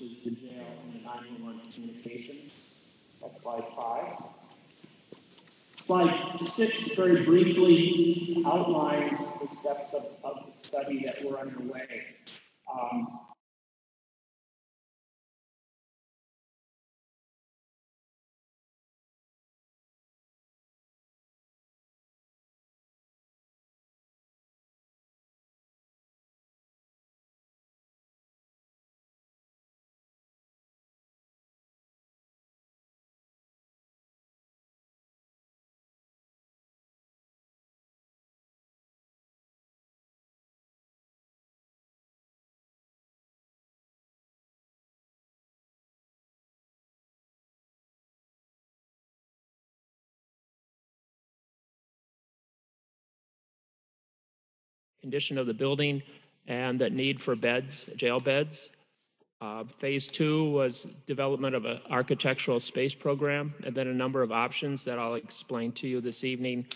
is the jail and the 911 communications. That's slide five. Slide six very briefly outlines the steps of, of the study that were underway. Um, condition of the building and the need for beds, jail beds. Uh, phase two was development of an architectural space program, and then a number of options that I'll explain to you this evening.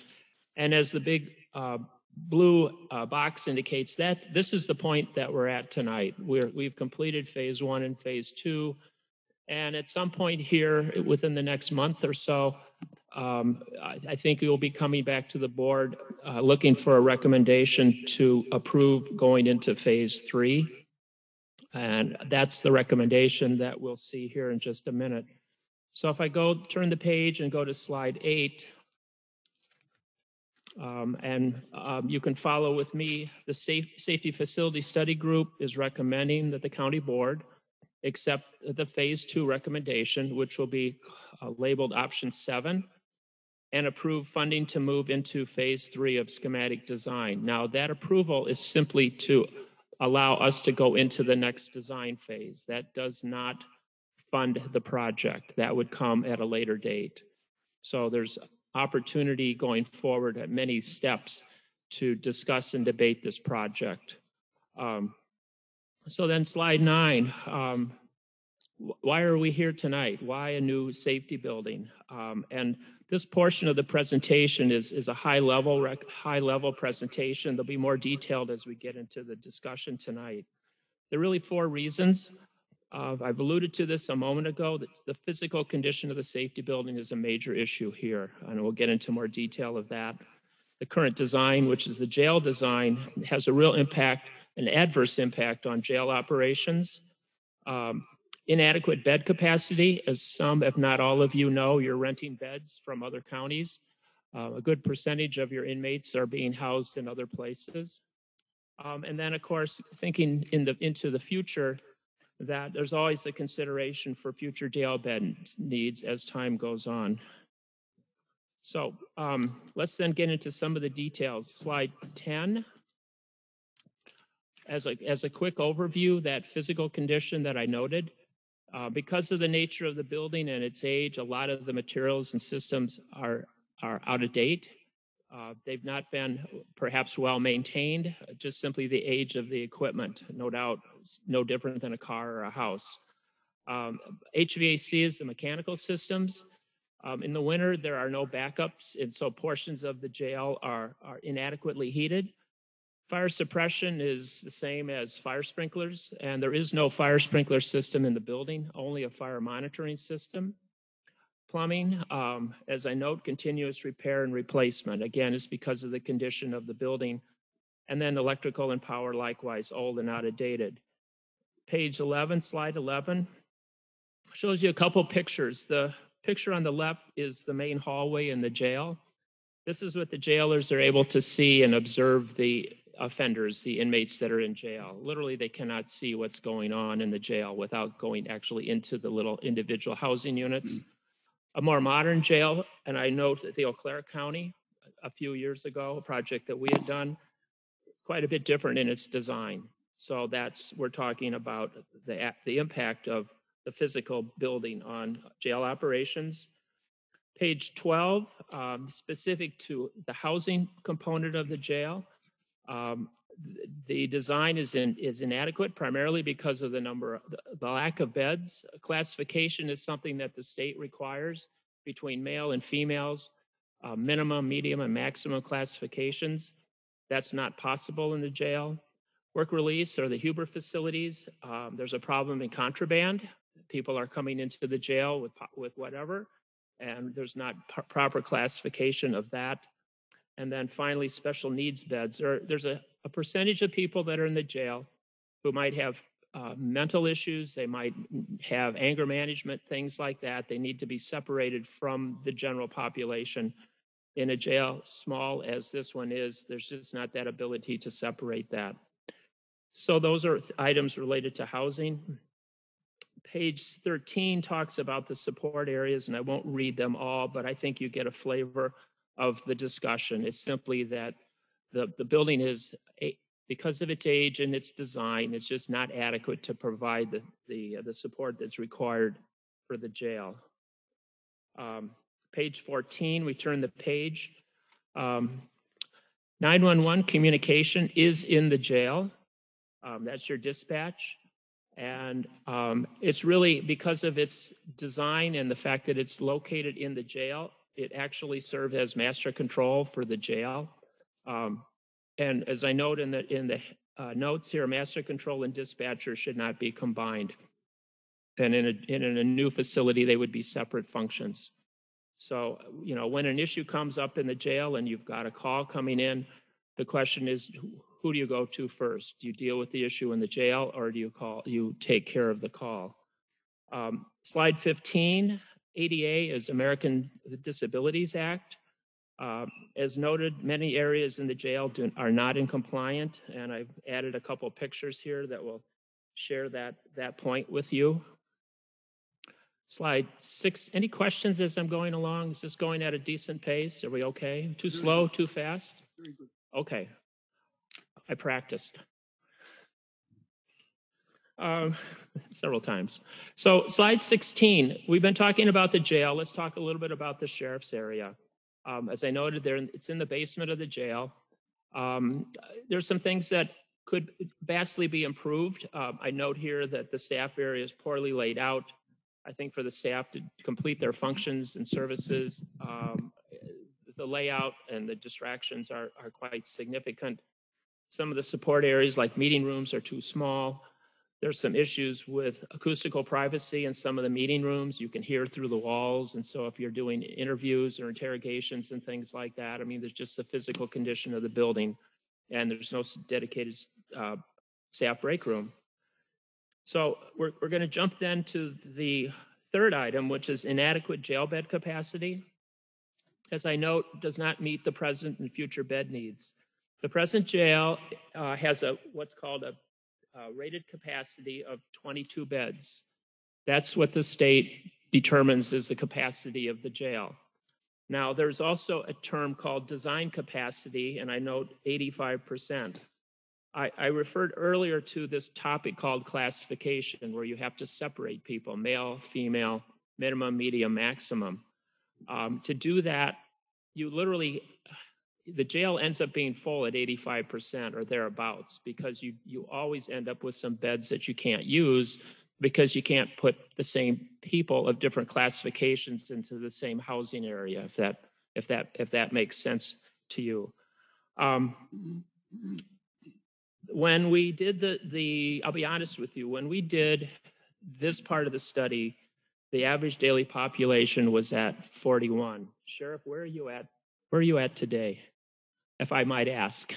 And as the big uh, blue uh, box indicates, that this is the point that we're at tonight. We're, we've completed phase one and phase two, and at some point here, within the next month or so, um, I, I think will be coming back to the board uh, looking for a recommendation to approve going into phase three. And that's the recommendation that we'll see here in just a minute. So if I go turn the page and go to slide eight, um, and um, you can follow with me. The safe, Safety Facility Study Group is recommending that the county board accept the phase two recommendation, which will be uh, labeled option seven and approve funding to move into phase three of schematic design. Now, that approval is simply to allow us to go into the next design phase. That does not fund the project. That would come at a later date. So there's opportunity going forward at many steps to discuss and debate this project. Um, so then slide nine, um, why are we here tonight? Why a new safety building? Um, and this portion of the presentation is, is a high level, high level presentation. There'll be more detailed as we get into the discussion tonight. There are really four reasons. Uh, I've alluded to this a moment ago that the physical condition of the safety building is a major issue here, and we'll get into more detail of that. The current design, which is the jail design, has a real impact, an adverse impact on jail operations. Um, Inadequate bed capacity, as some, if not all of you know, you're renting beds from other counties. Uh, a good percentage of your inmates are being housed in other places. Um, and then, of course, thinking in the, into the future, that there's always a consideration for future jail bed needs as time goes on. So um, let's then get into some of the details. Slide 10. As a, as a quick overview, that physical condition that I noted, uh, because of the nature of the building and its age, a lot of the materials and systems are, are out of date. Uh, they've not been perhaps well maintained, just simply the age of the equipment, no doubt, no different than a car or a house. Um, HVAC is the mechanical systems. Um, in the winter, there are no backups, and so portions of the jail are, are inadequately heated. Fire suppression is the same as fire sprinklers, and there is no fire sprinkler system in the building, only a fire monitoring system. Plumbing, um, as I note, continuous repair and replacement. Again, it's because of the condition of the building. And then electrical and power, likewise, old and out of dated. Page 11, slide 11, shows you a couple pictures. The picture on the left is the main hallway in the jail. This is what the jailers are able to see and observe the offenders, the inmates that are in jail. Literally, they cannot see what's going on in the jail without going actually into the little individual housing units. A more modern jail, and I note that the Eau Claire County, a few years ago, a project that we had done, quite a bit different in its design. So that's, we're talking about the, the impact of the physical building on jail operations. Page 12, um, specific to the housing component of the jail. Um, the design is in, is inadequate primarily because of the number of, the lack of beds. Classification is something that the state requires between male and females, uh, minimum, medium, and maximum classifications. That's not possible in the jail. Work release or the Huber facilities, um, there's a problem in contraband. People are coming into the jail with, with whatever, and there's not p- proper classification of that. And then finally, special needs beds. There, there's a, a percentage of people that are in the jail who might have uh, mental issues, they might have anger management, things like that. They need to be separated from the general population. In a jail small as this one is, there's just not that ability to separate that. So those are items related to housing. Page 13 talks about the support areas, and I won't read them all, but I think you get a flavor of the discussion. It's simply that the, the building is because of its age and its design, it's just not adequate to provide the, the, uh, the support that's required for the jail. Um, page 14, we turn the page. Um, 911 communication is in the jail. Um, that's your dispatch. And um, it's really because of its design and the fact that it's located in the jail, it actually serves as master control for the jail. Um, and as I note in the in the uh, notes here, master control and dispatcher should not be combined. And in a in a new facility, they would be separate functions. So you know when an issue comes up in the jail and you've got a call coming in, the question is who do you go to first? Do you deal with the issue in the jail or do you call you take care of the call? Um, slide 15, ADA is American Disabilities Act. Uh, as noted, many areas in the jail do, are not in compliant, and I've added a couple pictures here that will share that, that point with you. Slide six, any questions as I'm going along? Is this going at a decent pace? Are we okay? Too slow, too fast? Okay. I practiced. Um, several times. So slide 16, we've been talking about the jail. Let's talk a little bit about the sheriff's area. Um, as I noted there, it's in the basement of the jail. Um, there's some things that could vastly be improved. Um, I note here that the staff area is poorly laid out. I think for the staff to complete their functions and services, um, the layout and the distractions are, are quite significant. Some of the support areas like meeting rooms are too small. There's some issues with acoustical privacy in some of the meeting rooms. You can hear through the walls. And so if you're doing interviews or interrogations and things like that, I mean, there's just the physical condition of the building and there's no dedicated uh, staff break room. So we're, we're going to jump then to the third item, which is inadequate jail bed capacity. As I note, does not meet the present and future bed needs. The present jail uh, has a what's called a uh, rated capacity of 22 beds. That's what the state determines is the capacity of the jail. Now, there's also a term called design capacity, and I note 85%. I, I referred earlier to this topic called classification, where you have to separate people male, female, minimum, medium, maximum. Um, to do that, you literally the jail ends up being full at 85% or thereabouts because you you always end up with some beds that you can't use because you can't put the same people of different classifications into the same housing area if that if that if that makes sense to you. Um, when we did the the i'll be honest with you when we did this part of the study the average daily population was at 41 sheriff where are you at where are you at today if I might ask?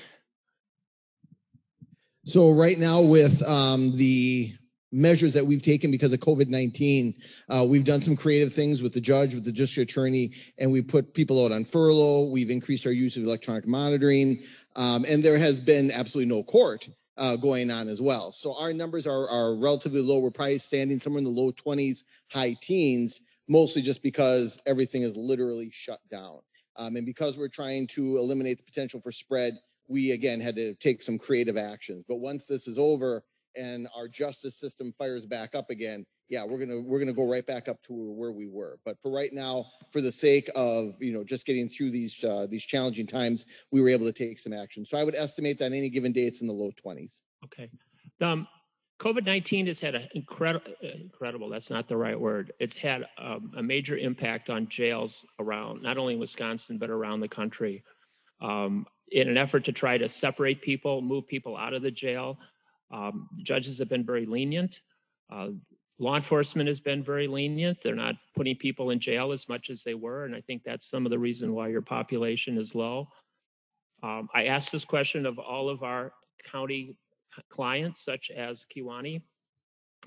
So right now, with um, the measures that we've taken because of COVID 19, uh, we've done some creative things with the judge, with the district attorney, and we put people out on furlough. We've increased our use of electronic monitoring, um, and there has been absolutely no court. Uh, going on as well. So our numbers are, are relatively low. We're probably standing somewhere in the low 20s, high teens, mostly just because everything is literally shut down. Um, and because we're trying to eliminate the potential for spread, we again had to take some creative actions. But once this is over and our justice system fires back up again, yeah, we're gonna we're gonna go right back up to where we were. But for right now, for the sake of you know just getting through these uh, these challenging times, we were able to take some action. So I would estimate that any given day it's in the low 20s. Okay. Um, COVID 19 has had an incredible, incredible, that's not the right word. It's had um, a major impact on jails around, not only in Wisconsin, but around the country. Um, in an effort to try to separate people, move people out of the jail. Um, judges have been very lenient. Uh, law enforcement has been very lenient. They're not putting people in jail as much as they were, and I think that's some of the reason why your population is low. Um, I asked this question of all of our county clients, such as Kewaunee,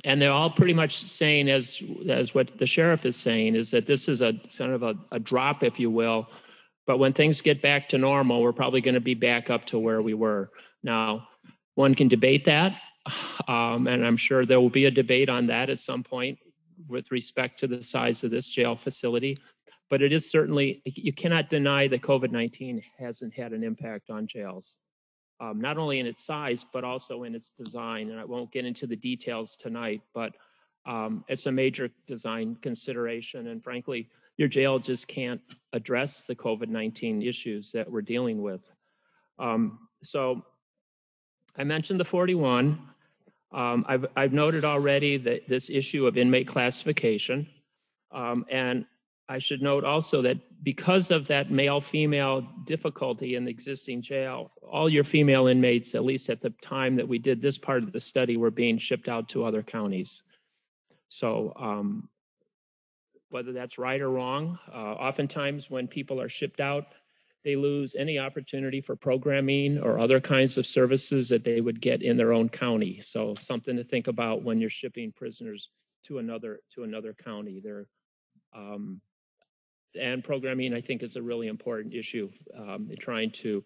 and they're all pretty much saying as as what the sheriff is saying is that this is a sort of a, a drop, if you will. But when things get back to normal, we're probably going to be back up to where we were. Now, one can debate that, um, and I'm sure there will be a debate on that at some point with respect to the size of this jail facility. But it is certainly you cannot deny that COVID 19 hasn't had an impact on jails um, not only in its size, but also in its design. And I won't get into the details tonight, but um, it's a major design consideration. And frankly, your jail just can't address the COVID 19 issues that we're dealing with. Um, so I mentioned the 41. Um, I've, I've noted already that this issue of inmate classification. Um, and I should note also that because of that male female difficulty in the existing jail, all your female inmates, at least at the time that we did this part of the study, were being shipped out to other counties. So, um, whether that's right or wrong, uh, oftentimes when people are shipped out, they lose any opportunity for programming or other kinds of services that they would get in their own county. So, something to think about when you're shipping prisoners to another to another county. They're um, and programming, I think, is a really important issue. Um, trying to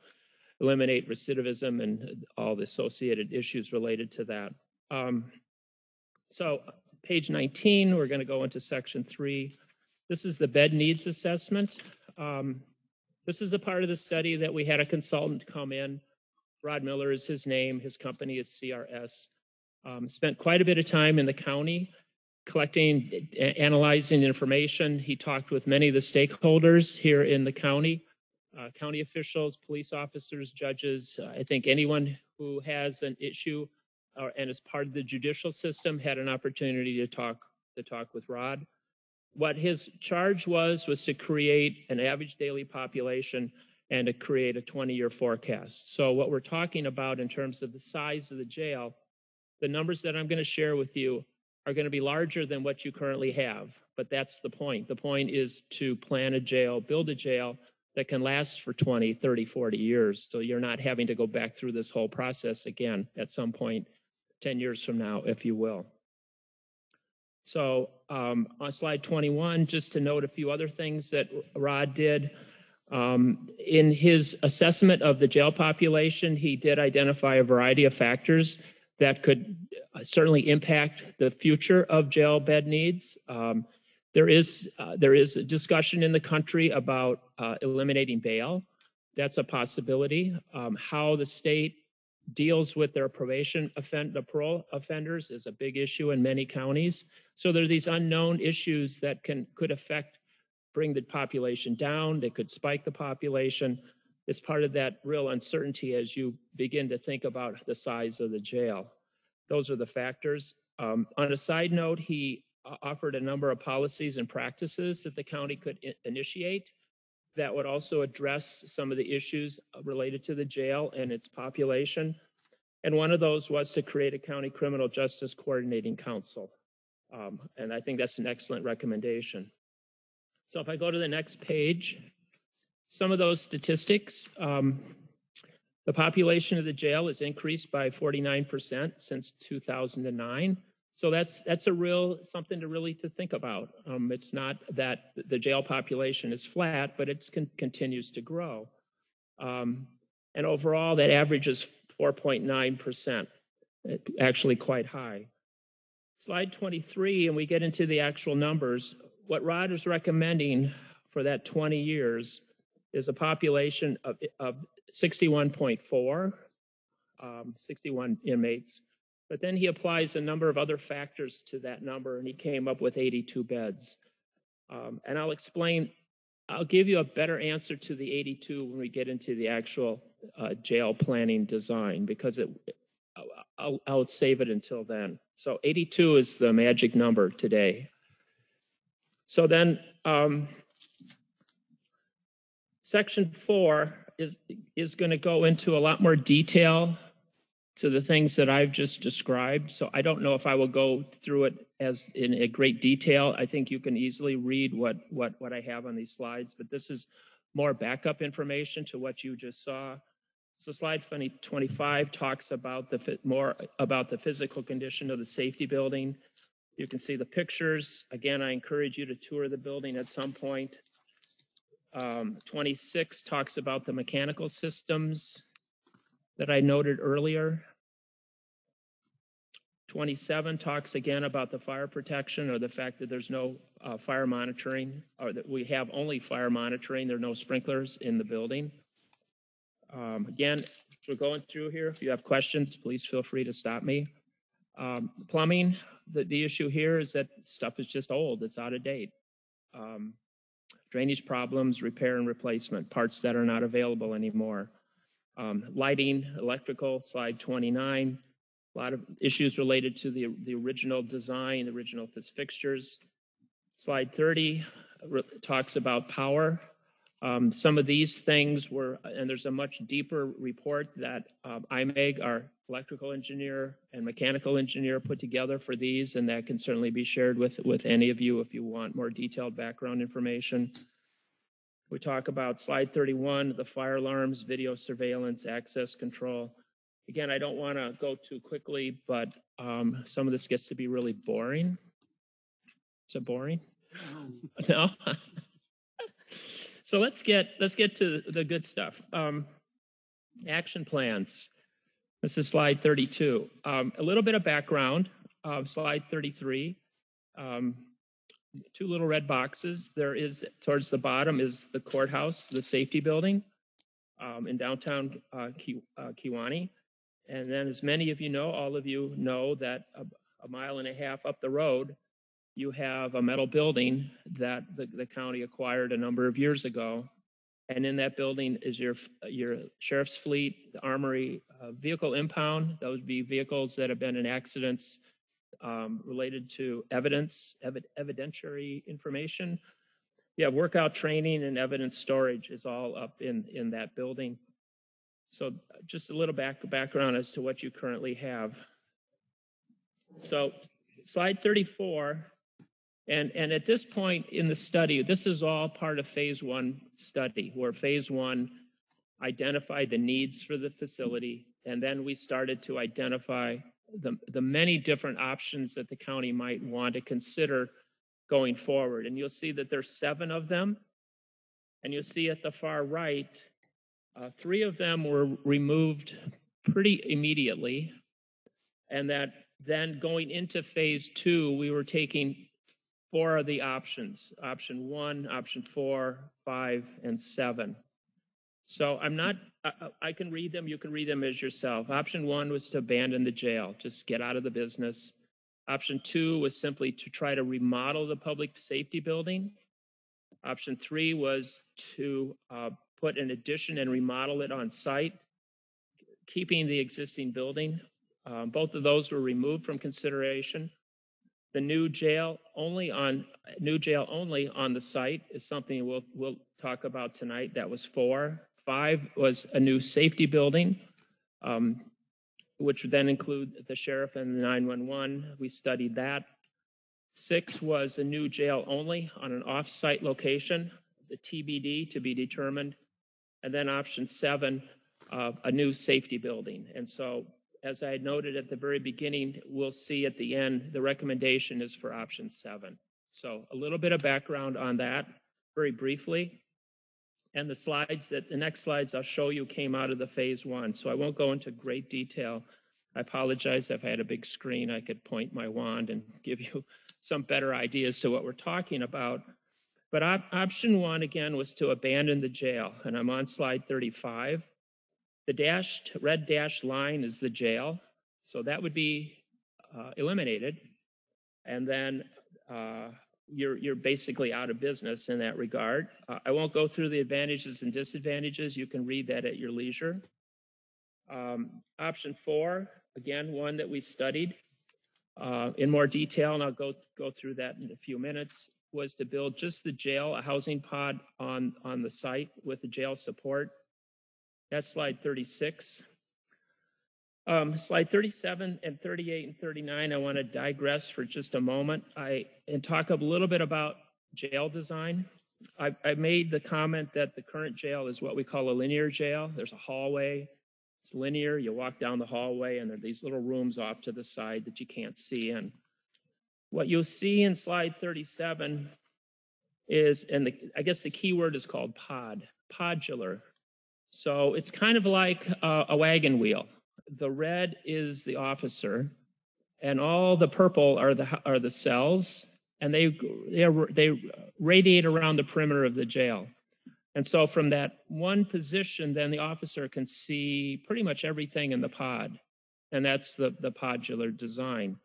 eliminate recidivism and all the associated issues related to that. Um, so, page 19, we're going to go into section three. This is the bed needs assessment. Um, this is a part of the study that we had a consultant come in. Rod Miller is his name. His company is CRS. Um, spent quite a bit of time in the county collecting, analyzing information. He talked with many of the stakeholders here in the county, uh, county officials, police officers, judges. Uh, I think anyone who has an issue or, and is part of the judicial system had an opportunity to talk to talk with Rod. What his charge was was to create an average daily population and to create a 20-year forecast. So what we're talking about in terms of the size of the jail, the numbers that I'm going to share with you are going to be larger than what you currently have. But that's the point. The point is to plan a jail, build a jail that can last for 20, 30, 40 years. So you're not having to go back through this whole process again at some point 10 years from now, if you will. So um, on slide 21, just to note a few other things that Rod did. Um, in his assessment of the jail population, he did identify a variety of factors that could uh, certainly impact the future of jail bed needs. Um, there is uh, there is a discussion in the country about uh, eliminating bail. That's a possibility. Um, how the state deals with their probation offend the parole offenders is a big issue in many counties. So there are these unknown issues that can could affect bring the population down. They could spike the population. It's part of that real uncertainty as you begin to think about the size of the jail. Those are the factors. Um, on a side note, he offered a number of policies and practices that the county could initiate that would also address some of the issues related to the jail and its population. And one of those was to create a county criminal justice coordinating council. Um, and I think that's an excellent recommendation. So if I go to the next page, some of those statistics, um, the population of the jail has increased by 49% since 2009. So that's that's a real something to really to think about. Um, it's not that the jail population is flat, but it con- continues to grow. Um, and overall, that average is 4.9%, actually quite high. Slide 23, and we get into the actual numbers. What Rod is recommending for that 20 years is a population of, of 61.4, um, 61 inmates. But then he applies a number of other factors to that number, and he came up with 82 beds. Um, and I'll explain, I'll give you a better answer to the 82 when we get into the actual uh, jail planning design, because it, I'll, I'll save it until then. So 82 is the magic number today. So then um, Section four is, is going to go into a lot more detail to the things that I've just described. So I don't know if I will go through it as in a great detail. I think you can easily read what, what, what I have on these slides, but this is more backup information to what you just saw. So slide 25 talks about the more about the physical condition of the safety building. You can see the pictures. Again, I encourage you to tour the building at some point. Um, 26 talks about the mechanical systems that I noted earlier. 27 talks again about the fire protection or the fact that there's no uh, fire monitoring or that we have only fire monitoring. There are no sprinklers in the building. Um, again, we're going through here. If you have questions, please feel free to stop me. Um, plumbing, the, the issue here is that stuff is just old, it's out of date. Um, drainage problems, repair and replacement, parts that are not available anymore. Um, lighting, electrical, slide 29. A lot of issues related to the, the original design, the original fixtures. Slide 30 talks about power. Um, some of these things were, and there's a much deeper report that um, IMEG, our electrical engineer and mechanical engineer, put together for these, and that can certainly be shared with, with any of you if you want more detailed background information. We talk about slide 31, the fire alarms, video surveillance, access control. Again, I don't want to go too quickly, but um, some of this gets to be really boring. Is it boring? No. so let's get let's get to the good stuff. Um, action plans. This is slide 32. Um, a little bit of background of slide 33. Um, two little red boxes. There is towards the bottom is the courthouse, the safety building um, in downtown uh, Ki- uh, Kewaunee. And then, as many of you know, all of you know that a, a mile and a half up the road, you have a metal building that the, the county acquired a number of years ago. And in that building is your your sheriff's fleet, the armory, uh, vehicle impound. Those would be vehicles that have been in accidents um, related to evidence, evid- evidentiary information. Yeah, workout training and evidence storage is all up in, in that building. So just a little back, background as to what you currently have. So slide 34, and, and at this point in the study, this is all part of phase one study, where phase one identified the needs for the facility, and then we started to identify the, the many different options that the county might want to consider going forward. And you'll see that there's seven of them. And you'll see at the far right, uh, three of them were removed pretty immediately. And that then going into phase two, we were taking four are the options option one, option four, five, and seven. So I'm not, I, I can read them, you can read them as yourself. Option one was to abandon the jail, just get out of the business. Option two was simply to try to remodel the public safety building. Option three was to uh, put an addition and remodel it on site, keeping the existing building. Um, both of those were removed from consideration. The new jail only on new jail only on the site is something we'll we'll talk about tonight. That was four. Five was a new safety building, um, which would then include the sheriff and the 911. We studied that. Six was a new jail only on an off-site location, the TBD to be determined. And then option seven, uh, a new safety building. And so, as I noted at the very beginning, we'll see at the end, the recommendation is for option seven. So a little bit of background on that, very briefly. And the slides that the next slides I'll show you came out of the phase one. So I won't go into great detail. I apologize if I had a big screen, I could point my wand and give you some better ideas to what we're talking about. But op- option one, again, was to abandon the jail. And I'm on slide 35. The dashed red dashed line is the jail. So that would be uh, eliminated. And then uh, you're, you're basically out of business in that regard. Uh, I won't go through the advantages and disadvantages. You can read that at your leisure. Um, option four, again, one that we studied uh, in more detail, and I'll go, go through that in a few minutes, was to build just the jail, a housing pod on, on the site with the jail support. That's slide 36. Um, slide 37 and 38 and 39, I want to digress for just a moment. I and talk a little bit about jail design. I, I made the comment that the current jail is what we call a linear jail. There's a hallway. It's linear. You walk down the hallway, and there are these little rooms off to the side that you can't see in. What you'll see in slide 37 is, and the, I guess the key word is called pod, podular. So it's kind of like a, a wagon wheel. The red is the officer, and all the purple are the are the cells, and they they, are, they radiate around the perimeter of the jail. And so from that one position, then the officer can see pretty much everything in the pod. And that's the, the podular design.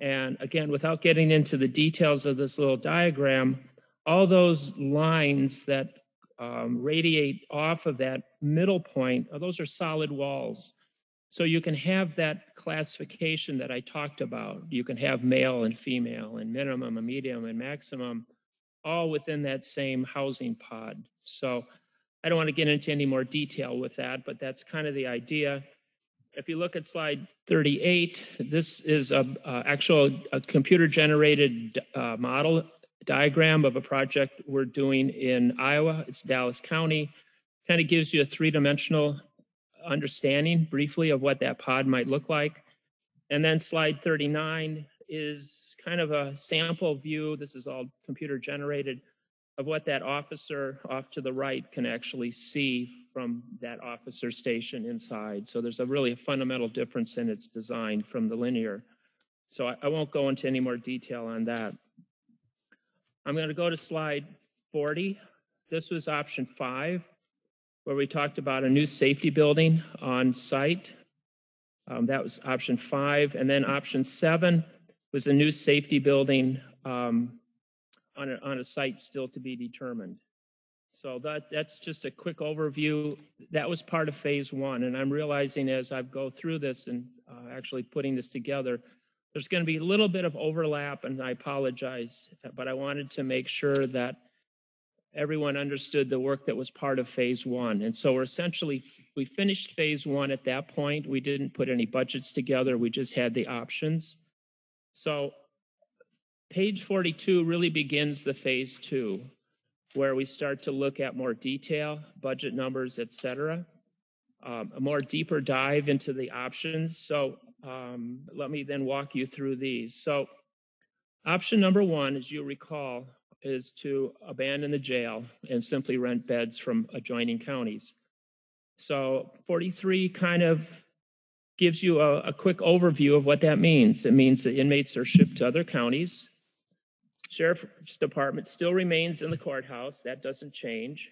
And again, without getting into the details of this little diagram, all those lines that um, radiate off of that middle point, uh, those are solid walls. So you can have that classification that I talked about. You can have male and female and minimum and medium and maximum all within that same housing pod. So I don't want to get into any more detail with that, but that's kind of the idea. If you look at slide 38, this is a, a actual a computer generated uh, model diagram of a project we're doing in Iowa. It's Dallas County. Kind of gives you a three dimensional understanding briefly of what that pod might look like. And then slide 39 is kind of a sample view. This is all computer generated of what that officer off to the right can actually see from that officer station inside. So there's a really a fundamental difference in its design from the linear. So I, I won't go into any more detail on that. I'm going to go to slide 40. This was option five, where we talked about a new safety building on site. Um, that was option five. And then option seven was a new safety building um, on, a, on a site still to be determined. So that that's just a quick overview. That was part of phase one, and I'm realizing as I go through this and uh, actually putting this together, there's going to be a little bit of overlap, and I apologize, but I wanted to make sure that everyone understood the work that was part of phase one. And so we're essentially we finished phase one at that point. We didn't put any budgets together. We just had the options. So page 42 really begins the phase two, where we start to look at more detail, budget numbers, et cetera, um, a more deeper dive into the options. So um, let me then walk you through these. So option number one, as you recall, is to abandon the jail and simply rent beds from adjoining counties. So 43 kind of gives you a, a, quick overview of what that means. It means that inmates are shipped to other counties. Sheriff's Department still remains in the courthouse. That doesn't change.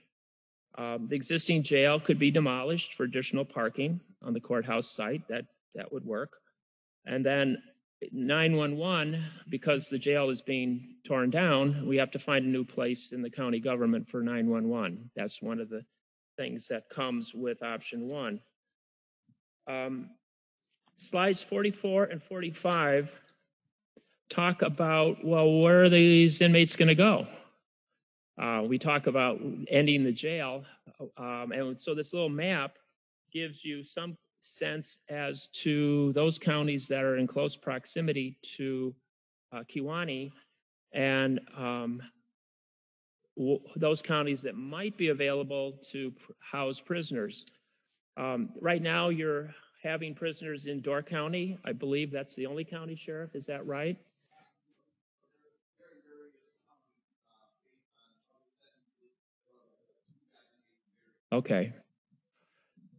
Um, the existing jail could be demolished for additional parking on the courthouse site. That that would work. And then 911, because the jail is being torn down, we have to find a new place in the county government for 911. That's one of the things that comes with option one. Um, Slides 44 and 45 talk about, well, where are these inmates going to go? Uh, we talk about ending the jail. Um, and so this little map gives you some sense as to those counties that are in close proximity to uh, Kewaunee and um, w- those counties that might be available to pr- house prisoners. Um, right now, you're having prisoners in Door County. I believe that's the only county sheriff. Is that right? Okay.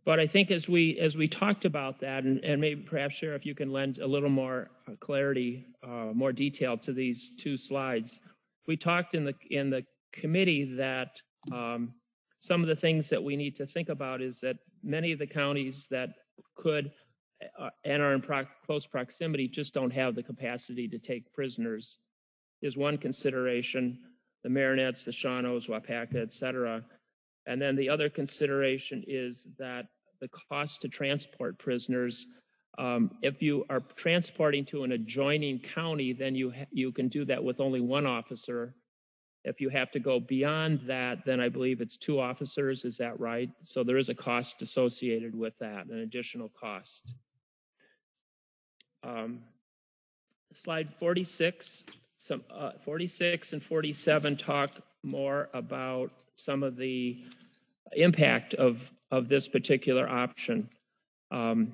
But I think as we as we talked about that, and, and maybe perhaps Sheriff, you can lend a little more uh, clarity, uh, more detail to these two slides. We talked in the in the committee that um, some of the things that we need to think about is that many of the counties that could uh, and are in pro- close proximity just don't have the capacity to take prisoners is one consideration. The Marinettes, the Shawanos, Waupaca, et cetera. And then the other consideration is that the cost to transport prisoners, um, if you are transporting to an adjoining county, then you, ha- you can do that with only one officer If you have to go beyond that, then I believe it's two officers, is that right? So there is a cost associated with that, an additional cost. Um, Slide 46, some, uh, 46 and 47 talk more about some of the impact of, of this particular option. Um,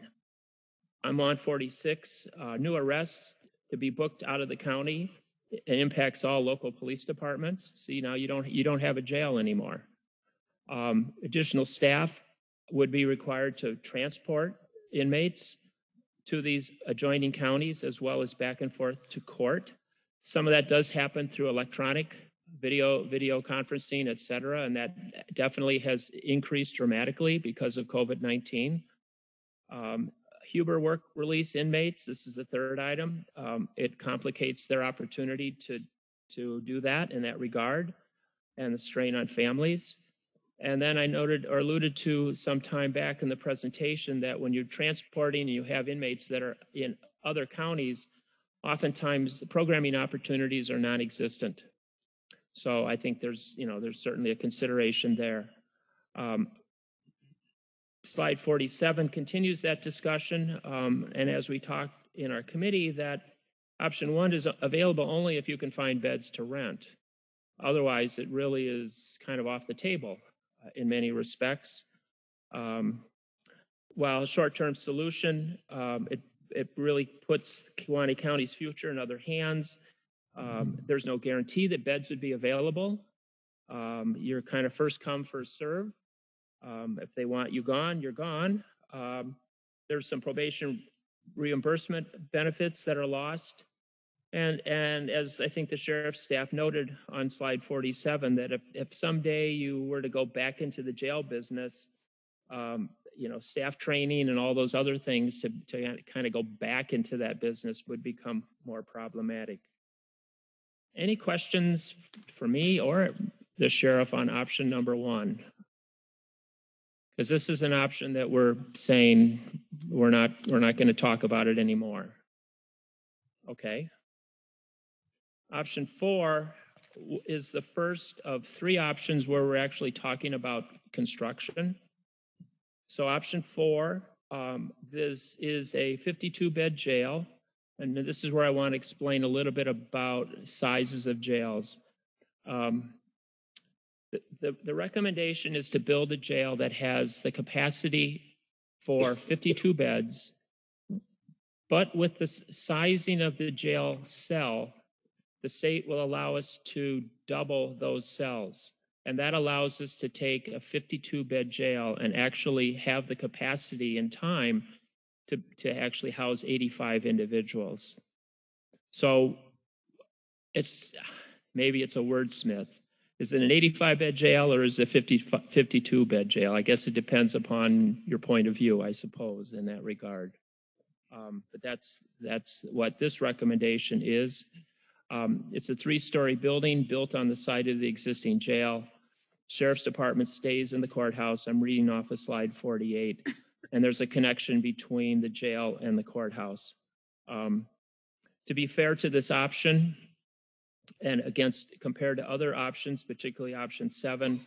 I'm on 46, uh, new arrests to be booked out of the county. It impacts all local police departments. See, now you don't, you don't have a jail anymore. Um, additional staff would be required to transport inmates to these adjoining counties as well as back and forth to court. Some of that does happen through electronic video, video conferencing, et cetera, and that definitely has increased dramatically because of COVID-19. Um, Huber work release inmates, this is the third item. Um, it complicates their opportunity to, to do that in that regard and the strain on families. And then I noted or alluded to some time back in the presentation that when you're transporting and you have inmates that are in other counties, oftentimes the programming opportunities are non-existent. So I think there's, you know, there's certainly a consideration there. Um, slide 47 continues that discussion. Um, and as we talked in our committee, that option one is available only if you can find beds to rent. Otherwise, it really is kind of off the table uh, in many respects. Um, while a short-term solution, um, it, it really puts Kewaunee County's future in other hands. Um, there's no guarantee that beds would be available. Um, you're kind of first come, first serve. Um, if they want you gone, you're gone. Um, there's some probation reimbursement benefits that are lost. And, and as I think the sheriff's staff noted on slide 47, that if, if someday you were to go back into the jail business, um, you know, staff training and all those other things to, to kind of go back into that business would become more problematic. Any questions for me or the sheriff on option number one? Because this is an option that we're saying we're not we're not going to talk about it anymore. Okay. Option four is the first of three options where we're actually talking about construction. So option four, um, this is a 52 bed jail. And this is where I want to explain a little bit about sizes of jails. Um, the, the, the recommendation is to build a jail that has the capacity for 52 beds, but with the sizing of the jail cell, the state will allow us to double those cells. And that allows us to take a 52 bed jail and actually have the capacity and time to, to actually house 85 individuals. So it's maybe it's a wordsmith. Is it an 85 bed jail or is it a 50, 52 bed jail? I guess it depends upon your point of view, I suppose, in that regard. Um, but that's that's what this recommendation is. Um, it's a three-story building built on the site of the existing jail. Sheriff's Department stays in the courthouse. I'm reading off of slide 48, and there's a connection between the jail and the courthouse. Um, to be fair to this option, and against compared to other options, particularly option seven,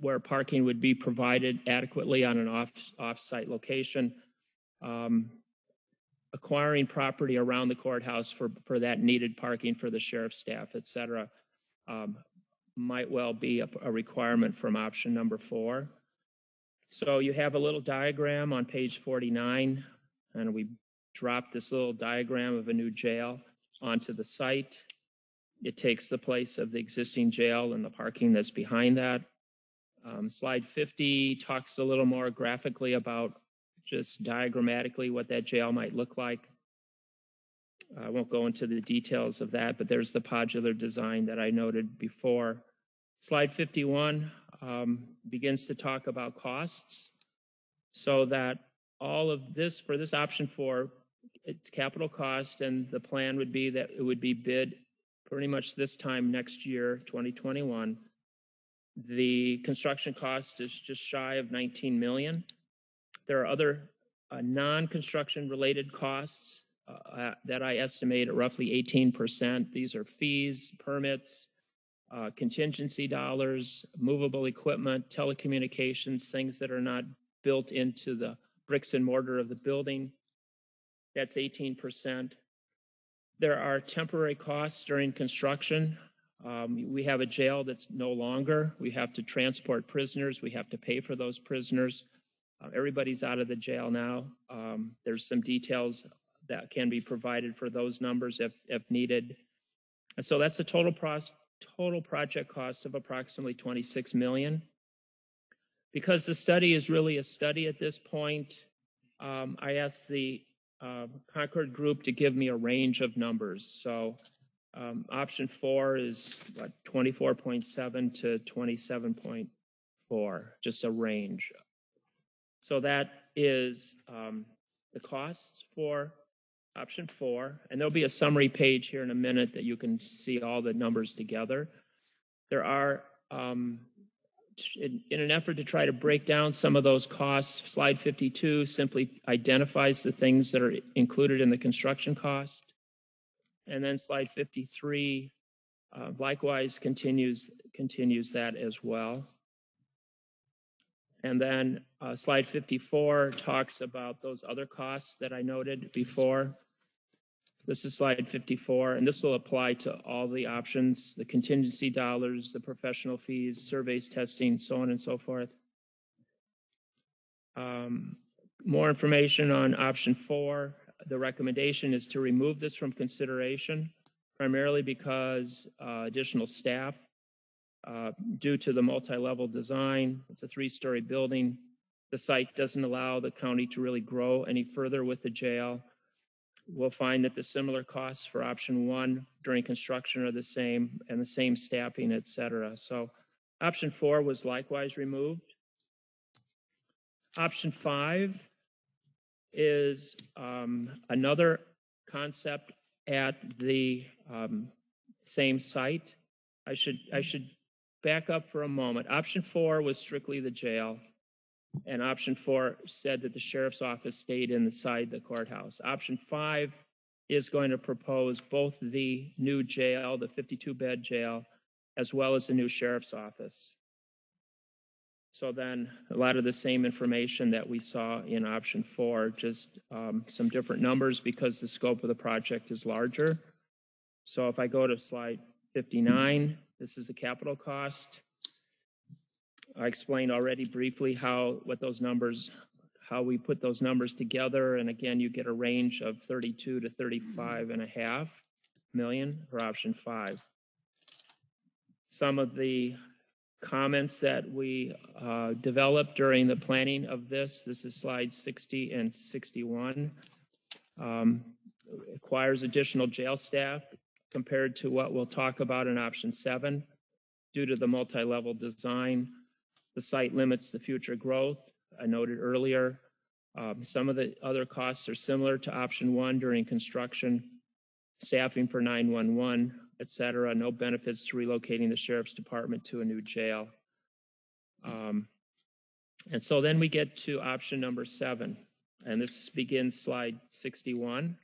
where parking would be provided adequately on an off off-site location. Um, acquiring property around the courthouse for, for that needed parking for the sheriff's staff, et cetera, um, might well be a, a requirement from option number four. So you have a little diagram on page 49, and we dropped this little diagram of a new jail onto the site. It takes the place of the existing jail and the parking that's behind that. Um, slide 50 talks a little more graphically about just diagrammatically what that jail might look like. I won't go into the details of that, but there's the podular design that I noted before. Slide 51 um, begins to talk about costs so that all of this for this option four, it's capital cost, and the plan would be that it would be bid pretty much this time next year, 2021. The construction cost is just shy of 19 million. There are other uh, non-construction related costs uh, uh that I estimate at roughly 18%. These are fees, permits, uh, contingency dollars, movable equipment, telecommunications, things that are not built into the bricks and mortar of the building. That's 18%. There are temporary costs during construction. Um, we have a jail that's no longer. We have to transport prisoners. We have to pay for those prisoners. Uh, everybody's out of the jail now. Um, there's some details that can be provided for those numbers if, if needed. And so that's the total pros, total project cost of approximately 26 million. Because the study is really a study at this point, um, I asked the uh, Concord Group to give me a range of numbers. So um, option four is what 24.7 to 27.4, just a range. So that is um, the costs for option four, and there'll be a summary page here in a minute that you can see all the numbers together. There are, um, in, in an effort to try to break down some of those costs, slide 52 simply identifies the things that are included in the construction cost. And then slide 53 uh, likewise continues, continues that as well. And then uh, slide 54 talks about those other costs that I noted before. This is slide 54, and this will apply to all the options, the contingency dollars, the professional fees, surveys, testing, so on and so forth. Um, more information on option four. The recommendation is to remove this from consideration, primarily because uh, additional staff, uh, due to the multi-level design, it's a three-story building. The site doesn't allow the county to really grow any further with the jail we'll find that the similar costs for option one during construction are the same and the same staffing, et cetera. So option four was likewise removed. Option five is um, another concept at the um, same site. I should I should back up for a moment. Option four was strictly the jail. And option four said that the sheriff's office stayed inside the courthouse. Option five is going to propose both the new jail, the 52 bed jail, as well as the new sheriff's office. So then a lot of the same information that we saw in option four, just um, some different numbers because the scope of the project is larger. So if I go to slide 59, this is the capital cost. I explained already briefly how what those numbers, how we put those numbers together. And again, you get a range of 32 to 35 and a half million for option five. Some of the comments that we uh, developed during the planning of this, this is slide 60 and 61, um, requires additional jail staff compared to what we'll talk about in option seven due to the multi-level design the site limits the future growth. I noted earlier, um, some of the other costs are similar to option one during construction, staffing for 911, et cetera. No benefits to relocating the sheriff's department to a new jail. Um, and so then we get to option number seven, and this begins slide 61.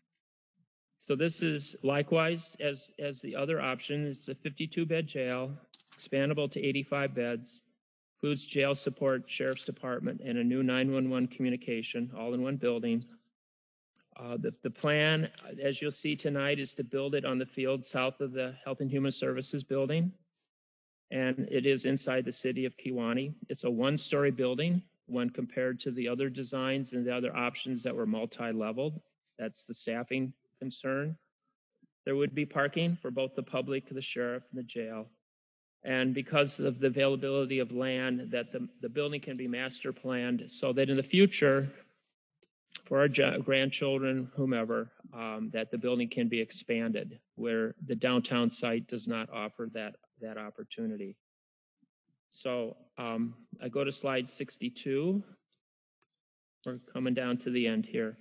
So this is likewise as, as the other option. It's a 52 bed jail, expandable to 85 beds includes jail support, sheriff's department, and a new 911 communication, all in one building. Uh, the, the plan, as you'll see tonight, is to build it on the field south of the Health and Human Services building. And it is inside the city of Kewaunee. It's a one-story building when compared to the other designs and the other options that were multi-leveled. That's the staffing concern. There would be parking for both the public, the sheriff, and the jail. And because of the availability of land, that the, the building can be master planned so that in the future, for our grandchildren, whomever, um, that the building can be expanded where the downtown site does not offer that, that opportunity. So um, I go to slide 62. We're coming down to the end here.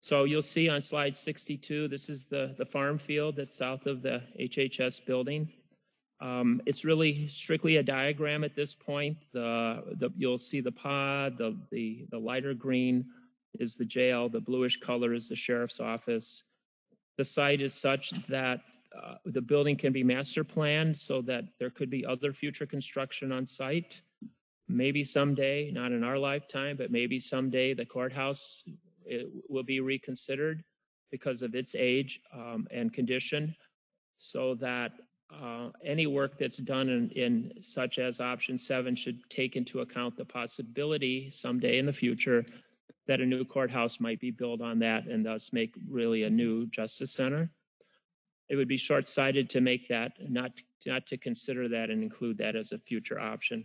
So you'll see on slide 62, this is the, the farm field that's south of the HHS building. Um, it's really strictly a diagram at this point. The, the, you'll see the pod, the, the, the lighter green is the jail, the bluish color is the sheriff's office. The site is such that uh, the building can be master planned so that there could be other future construction on site. Maybe someday, not in our lifetime, but maybe someday the courthouse it will be reconsidered because of its age um, and condition so that uh, any work that's done in, in such as option seven should take into account the possibility someday in the future that a new courthouse might be built on that and thus make really a new justice center. It would be short-sighted to make that, not, not to consider that and include that as a future option.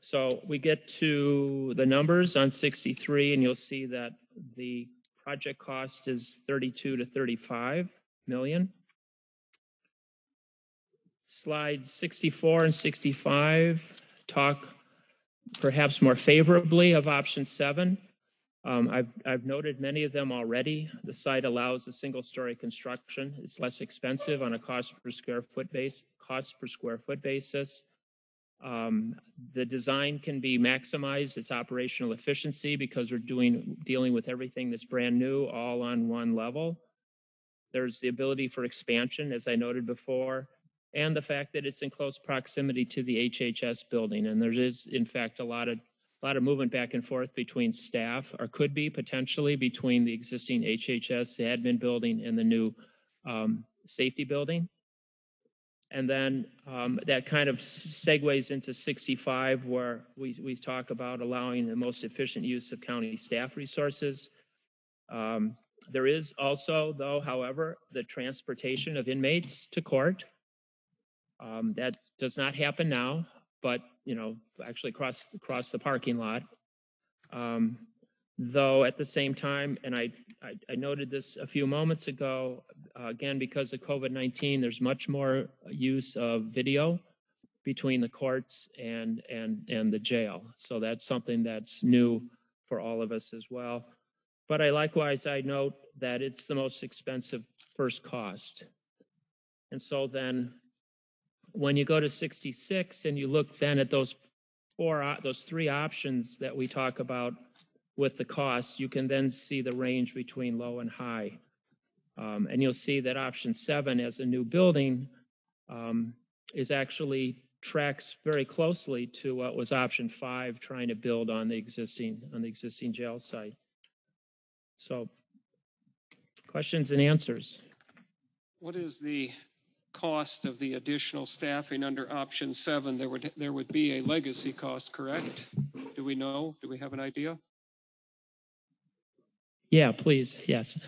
So we get to the numbers on 63 and you'll see that the project cost is 32 to 35 million. Slides 64 and 65 talk perhaps more favorably of option seven. Um, I've, I've noted many of them already. The site allows a single story construction. It's less expensive on a cost per square foot base, cost per square foot basis. Um, the design can be maximized its operational efficiency because we're doing dealing with everything that's brand new all on one level. There's the ability for expansion, as I noted before, and the fact that it's in close proximity to the HHS building. And there is, in fact, a lot of a lot of movement back and forth between staff, or could be potentially between the existing HHS admin building and the new um, safety building. And then um, that kind of segues into 65, where we, we talk about allowing the most efficient use of county staff resources. Um, there is also, though, however, the transportation of inmates to court. Um, that does not happen now, but you know, actually across across the parking lot. Um, though at the same time, and I, I, I noted this a few moments ago, uh, again because of COVID-19, there's much more use of video between the courts and and and the jail. So that's something that's new for all of us as well. But I likewise I note that it's the most expensive first cost. And so then when you go to 66 and you look then at those four, those three options that we talk about with the cost, you can then see the range between low and high. Um, and you'll see that option seven as a new building um, is actually tracks very closely to what was option five, trying to build on the existing on the existing jail site. So, questions and answers. What is the cost of the additional staffing under option seven, there would, there would be a legacy cost, correct? Do we know? Do we have an idea? Yeah, please. Yes.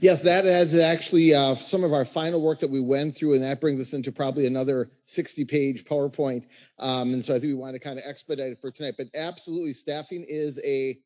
Yes, that is actually uh, some of our final work that we went through, and that brings us into probably another 60 page PowerPoint. Um, and so I think we want to kind of expedite it for tonight. But absolutely, staffing is a,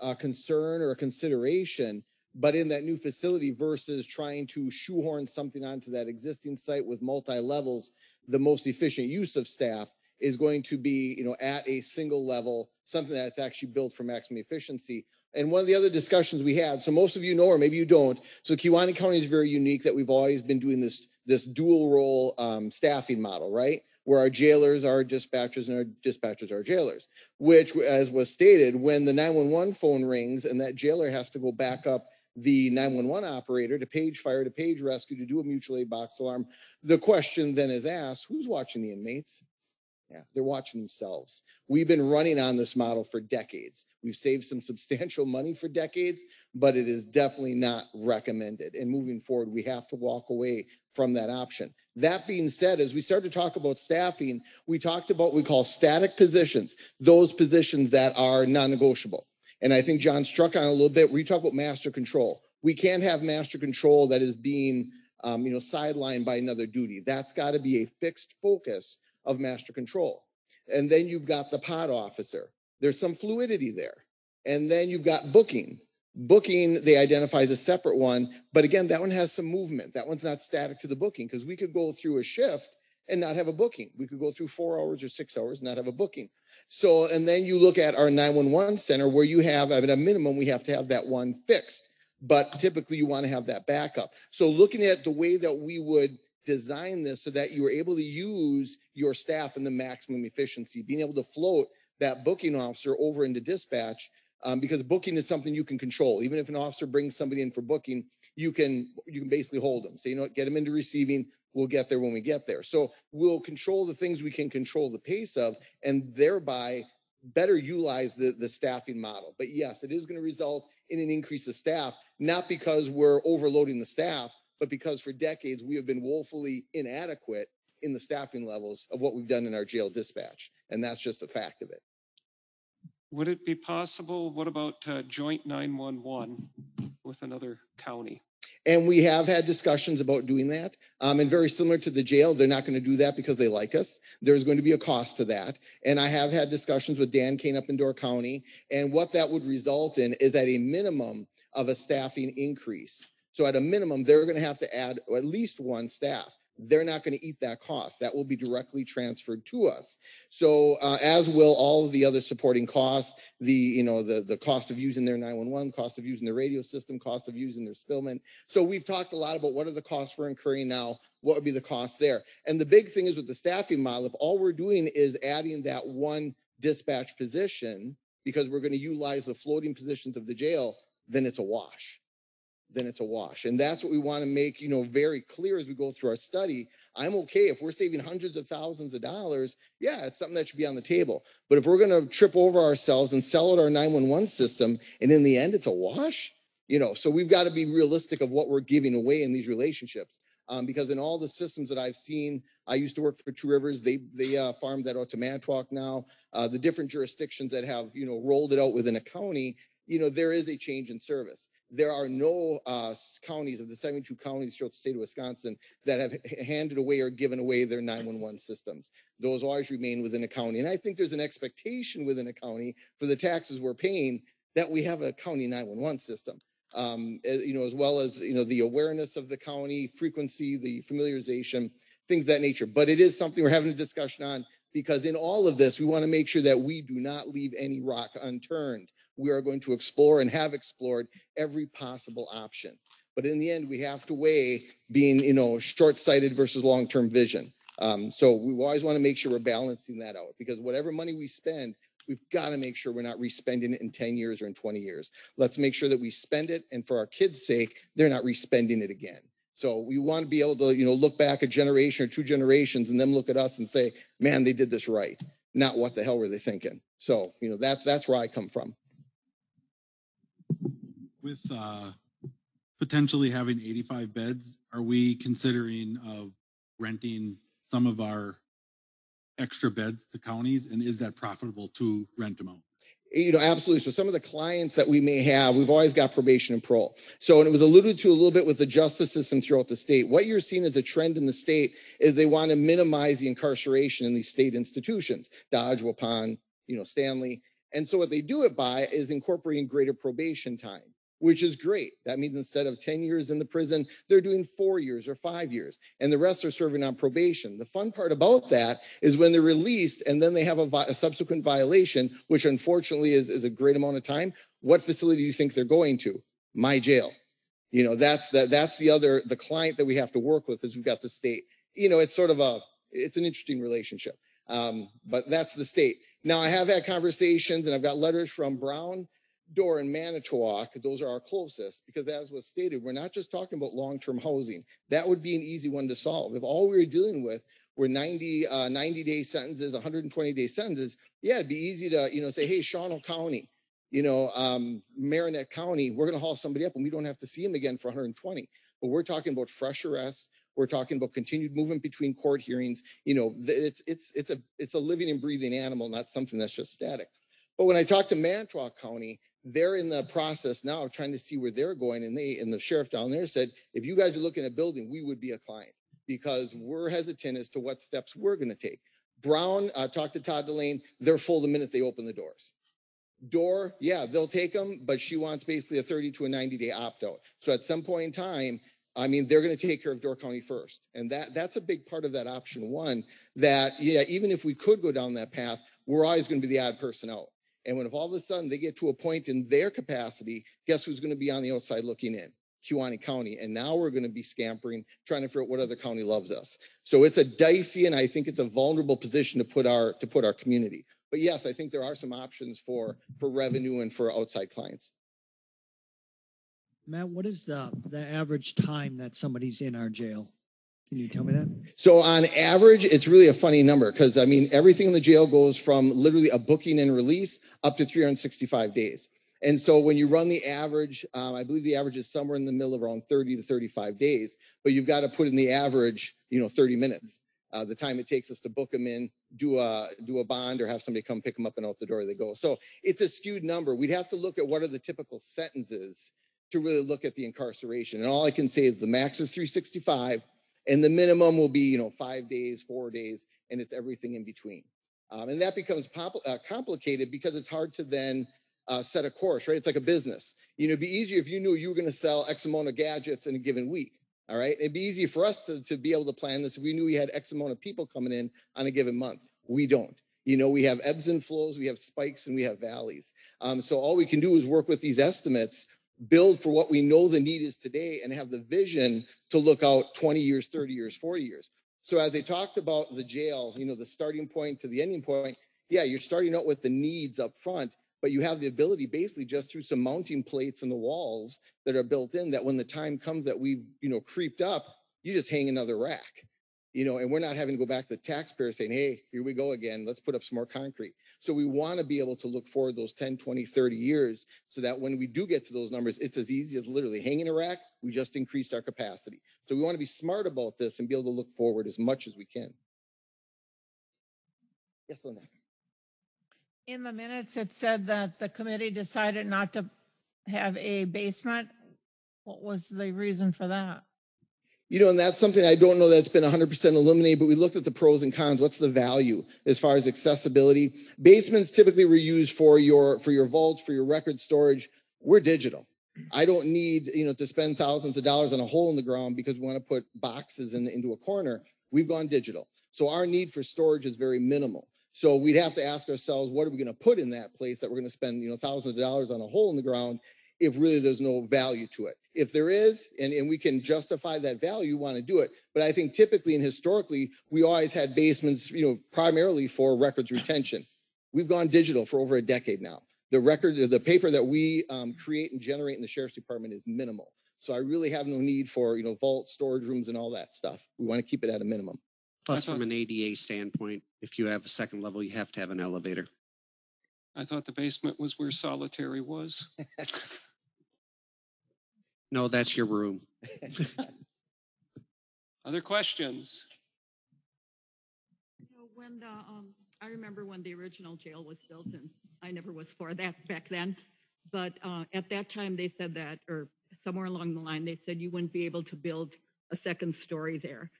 a concern or a consideration but in that new facility versus trying to shoehorn something onto that existing site with multi levels, the most efficient use of staff is going to be, you know, at a single level, something that's actually built for maximum efficiency. And one of the other discussions we had, so most of you know, or maybe you don't. So Kewaunee County is very unique that we've always been doing this this dual role um, staffing model, right? Where our jailers are dispatchers and our dispatchers are jailers. Which, as was stated, when the 911 phone rings and that jailer has to go back up the 911 operator to page fire to page rescue to do a mutual aid box alarm. The question then is asked who's watching the inmates? Yeah, they're watching themselves. We've been running on this model for decades. We've saved some substantial money for decades, but it is definitely not recommended. And moving forward, we have to walk away from that option. That being said, as we start to talk about staffing, we talked about what we call static positions, those positions that are non negotiable. And I think John struck on a little bit where you talk about master control. We can't have master control that is being, um, you know, sidelined by another duty. That's got to be a fixed focus of master control. And then you've got the pod officer. There's some fluidity there. And then you've got booking. Booking, they identify as a separate one. But again, that one has some movement. That one's not static to the booking because we could go through a shift and not have a booking. We could go through four hours or six hours and not have a booking. So, and then you look at our 911 center where you have, at a minimum, we have to have that one fixed, but typically you want to have that backup. So, looking at the way that we would design this so that you are able to use your staff in the maximum efficiency, being able to float that booking officer over into dispatch, um, because booking is something you can control. Even if an officer brings somebody in for booking, you can, you can basically hold them. Say, you know what, get them into receiving. We'll get there when we get there. So we'll control the things we can control the pace of and thereby better utilize the, the staffing model. But yes, it is going to result in an increase of staff, not because we're overloading the staff, but because for decades we have been woefully inadequate in the staffing levels of what we've done in our jail dispatch. And that's just a fact of it. Would it be possible, what about uh, joint 911 with another county? And we have had discussions about doing that. Um, and very similar to the jail, they're not going to do that because they like us. There's going to be a cost to that. And I have had discussions with Dan Kane up in Door County. And what that would result in is at a minimum of a staffing increase. So at a minimum, they're going to have to add at least one staff they're not going to eat that cost. That will be directly transferred to us. So uh, as will all of the other supporting costs, the you know the the cost of using their 911, cost of using the radio system, cost of using their Spillman. So we've talked a lot about what are the costs we're incurring now, what would be the cost there. And the big thing is with the staffing model, if all we're doing is adding that one dispatch position because we're going to utilize the floating positions of the jail, then it's a wash then it's a wash. And that's what we want to make, you know, very clear as we go through our study. I'm okay if we're saving hundreds of thousands of dollars. Yeah, it's something that should be on the table. But if we're going to trip over ourselves and sell out our 911 system, and in the end, it's a wash, you know, so we've got to be realistic of what we're giving away in these relationships. Um, because in all the systems that I've seen, I used to work for Two Rivers. They they uh, farmed that out to Manitowoc now. Uh, the different jurisdictions that have you know rolled it out within a county, you know, there is a change in service there are no uh, counties of the 72 counties throughout the state of Wisconsin that have handed away or given away their 911 systems. Those always remain within a county. And I think there's an expectation within a county for the taxes we're paying that we have a county 911 system. Um, you know, as well as, you know, the awareness of the county, frequency, the familiarization, things that nature. But it is something we're having a discussion on because in all of this, we want to make sure that we do not leave any rock unturned we are going to explore and have explored every possible option. But in the end, we have to weigh being, you know, short-sighted versus long-term vision. Um, so we always want to make sure we're balancing that out because whatever money we spend, we've got to make sure we're not respending it in 10 years or in 20 years. Let's make sure that we spend it and for our kids' sake, they're not respending it again. So we want to be able to, you know, look back a generation or two generations and then look at us and say, man, they did this right. Not what the hell were they thinking? So, you know, that's that's where I come from with uh, potentially having 85 beds, are we considering of renting some of our extra beds to counties? And is that profitable to rent them out? you know absolutely so some of the clients that we may have we've always got probation and parole so and it was alluded to a little bit with the justice system throughout the state what you're seeing as a trend in the state is they want to minimize the incarceration in these state institutions dodge waupun you know stanley and so what they do it by is incorporating greater probation time which is great. That means instead of 10 years in the prison, they're doing four years or five years, and the rest are serving on probation. The fun part about that is when they're released and then they have a, a subsequent violation, which unfortunately is, is a great amount of time. What facility do you think they're going to? My jail. You know, that's the, that's the other, the client that we have to work with is we've got the state. You know, it's sort of a, it's an interesting relationship. Um, but that's the state. Now I have had conversations and I've got letters from Brown Door and Manitowoc, those are our closest, because as was stated, we're not just talking about long-term housing. That would be an easy one to solve. If all we were dealing with were 90, uh, 90 day sentences, 120 day sentences, yeah, it'd be easy to, you know, say, hey, Shawano County, you know, um, Marinette County, we're going to haul somebody up and we don't have to see them again for 120. But we're talking about fresh arrests. We're talking about continued movement between court hearings. You know, it's it's it's a it's a living and breathing animal, not something that's just static. But when I talk to Manitowoc County, they're in the process now of trying to see where they're going. And they and the sheriff down there said, if you guys are looking at building, we would be a client because we're hesitant as to what steps we're going to take. Brown uh, talked to Todd Delain. They're full the minute they open the doors. Door, yeah, they'll take them, but she wants basically a 30 to a 90 day opt out. So at some point in time, I mean, they're going to take care of Door County first. And that that's a big part of that option one that, yeah, even if we could go down that path, we're always going to be the odd person out. And when if all of a sudden they get to a point in their capacity, guess who's going to be on the outside looking in? Kewaunee County. And now we're going to be scampering, trying to figure out what other county loves us. So it's a dicey and I think it's a vulnerable position to put our to put our community. But yes, I think there are some options for for revenue and for outside clients. Matt, what is the, the average time that somebody's in our jail? Can you tell me that? So on average, it's really a funny number because I mean, everything in the jail goes from literally a booking and release up to 365 days. And so when you run the average, um, I believe the average is somewhere in the middle of around 30 to 35 days, but you've got to put in the average, you know, 30 minutes. Uh, the time it takes us to book them in, do a do a bond, or have somebody come pick them up and out the door they go. So it's a skewed number. We'd have to look at what are the typical sentences to really look at the incarceration. And all I can say is the max is 365, and the minimum will be you know five days, four days, and it's everything in between. Um, and that becomes pop- uh, complicated because it's hard to then uh, set a course, right? It's like a business. You know, it'd be easier if you knew you were going to sell X amount of gadgets in a given week. All right. It'd be easy for us to, to be able to plan this if we knew we had X amount of people coming in on a given month. We don't. You know, we have ebbs and flows, we have spikes, and we have valleys. Um, so all we can do is work with these estimates, build for what we know the need is today, and have the vision to look out 20 years, 30 years, 40 years. So as they talked about the jail, you know, the starting point to the ending point, yeah, you're starting out with the needs up front, but you have the ability basically just through some mounting plates in the walls that are built in that when the time comes that we've, you know, creeped up, you just hang another rack. You know, and we're not having to go back to the taxpayer saying, hey, here we go again. Let's put up some more concrete. So we want to be able to look forward those 10, 20, 30 years so that when we do get to those numbers, it's as easy as literally hanging a rack. We just increased our capacity. So we want to be smart about this and be able to look forward as much as we can. Yes, Linda. In the minutes, it said that the committee decided not to have a basement. What was the reason for that? You know, and that's something I don't know that it's been 100% eliminated, but we looked at the pros and cons. What's the value as far as accessibility? Basements typically were used for your for your vaults, for your record storage. We're digital. I don't need, you know, to spend thousands of dollars on a hole in the ground because we want to put boxes in, into a corner. We've gone digital. So our need for storage is very minimal. So we'd have to ask ourselves, what are we going to put in that place that we're going to spend, you know, thousands of dollars on a hole in the ground if really there's no value to it. If there is, and, and we can justify that value, want to do it. But I think typically and historically, we always had basements, you know, primarily for records retention. We've gone digital for over a decade now. The record, the paper that we um, create and generate in the sheriff's department is minimal. So I really have no need for, you know, vault storage rooms and all that stuff. We want to keep it at a minimum. Plus, from an ADA standpoint, if you have a second level, you have to have an elevator. I thought the basement was where solitary was. No, that's your room. Other questions? So When the, um, I remember when the original jail was built and I never was for that back then. But, uh, at that time they said that, or somewhere along the line, they said you wouldn't be able to build a second story there.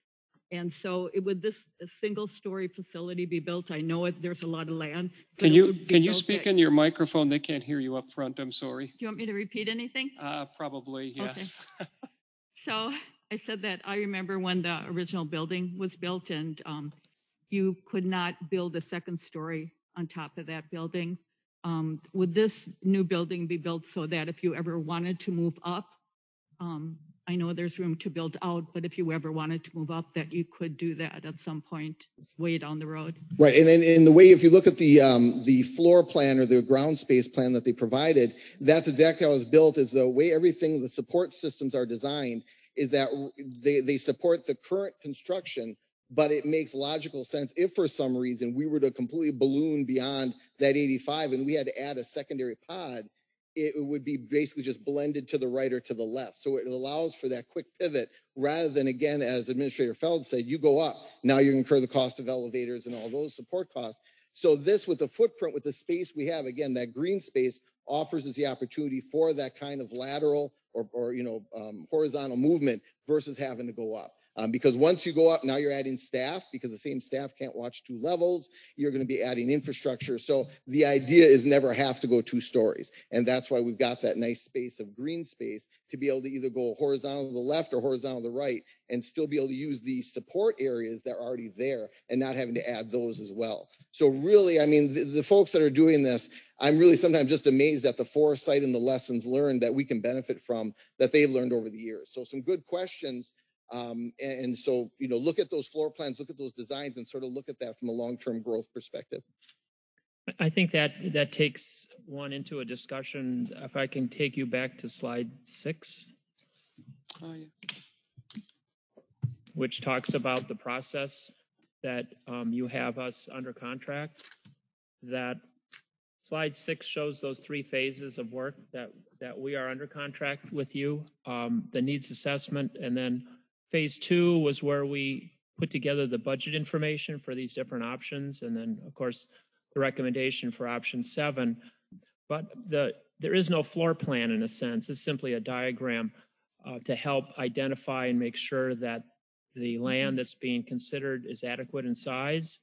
And so it would this, single story facility be built? I know it, there's a lot of land. but Can it you, would be can you built speak at- in your microphone? They can't hear you up front. I'm sorry. Do you want me to repeat anything? Uh, probably, Okay. yes. So I said that I remember when the original building was built and um, you could not build a second story on top of that building. Um, Would this new building be built so that if you ever wanted to move up, um, I know there's room to build out, but if you ever wanted to move up, that you could do that at some point way down the road? Right, and in, in the way, if you look at the um, the floor plan or the ground space plan that they provided, that's exactly how it's built. Is the way everything the support systems are designed is that they they support the current construction, but it makes logical sense if for some reason we were to completely balloon beyond that 85 and we had to add a secondary pod, it would be basically just blended to the right or to the left. So it allows for that quick pivot rather than again, as Administrator Feld said, you go up. Now you incur the cost of elevators and all those support costs. So this with the footprint, with the space we have, again, that green space offers us the opportunity for that kind of lateral or, or you know, um, horizontal movement versus having to go up. Um, because once you go up, now you're adding staff because the same staff can't watch two levels. You're going to be adding infrastructure. So the idea is never have to go two stories. And that's why we've got that nice space of green space to be able to either go horizontal to the left or horizontal to the right and still be able to use the support areas that are already there and not having to add those as well. So really, I mean, the, the folks that are doing this, I'm really sometimes just amazed at the foresight and the lessons learned that we can benefit from that they've learned over the years. So some good questions. Um, and, and so, you know, look at those floor plans, look at those designs and sort of look at that from a long-term growth perspective. I think that that takes one into a discussion, if I can take you back to slide six, Oh, yeah. which talks about the process that um, you have us under contract. That slide six shows those three phases of work that, that we are under contract with you. Um, The needs assessment, and then phase two was where we put together the budget information for these different options. And then, of course, the recommendation for option seven. But the, there is no floor plan in a sense. It's simply a diagram uh, to help identify and make sure that the land that's being considered is adequate in size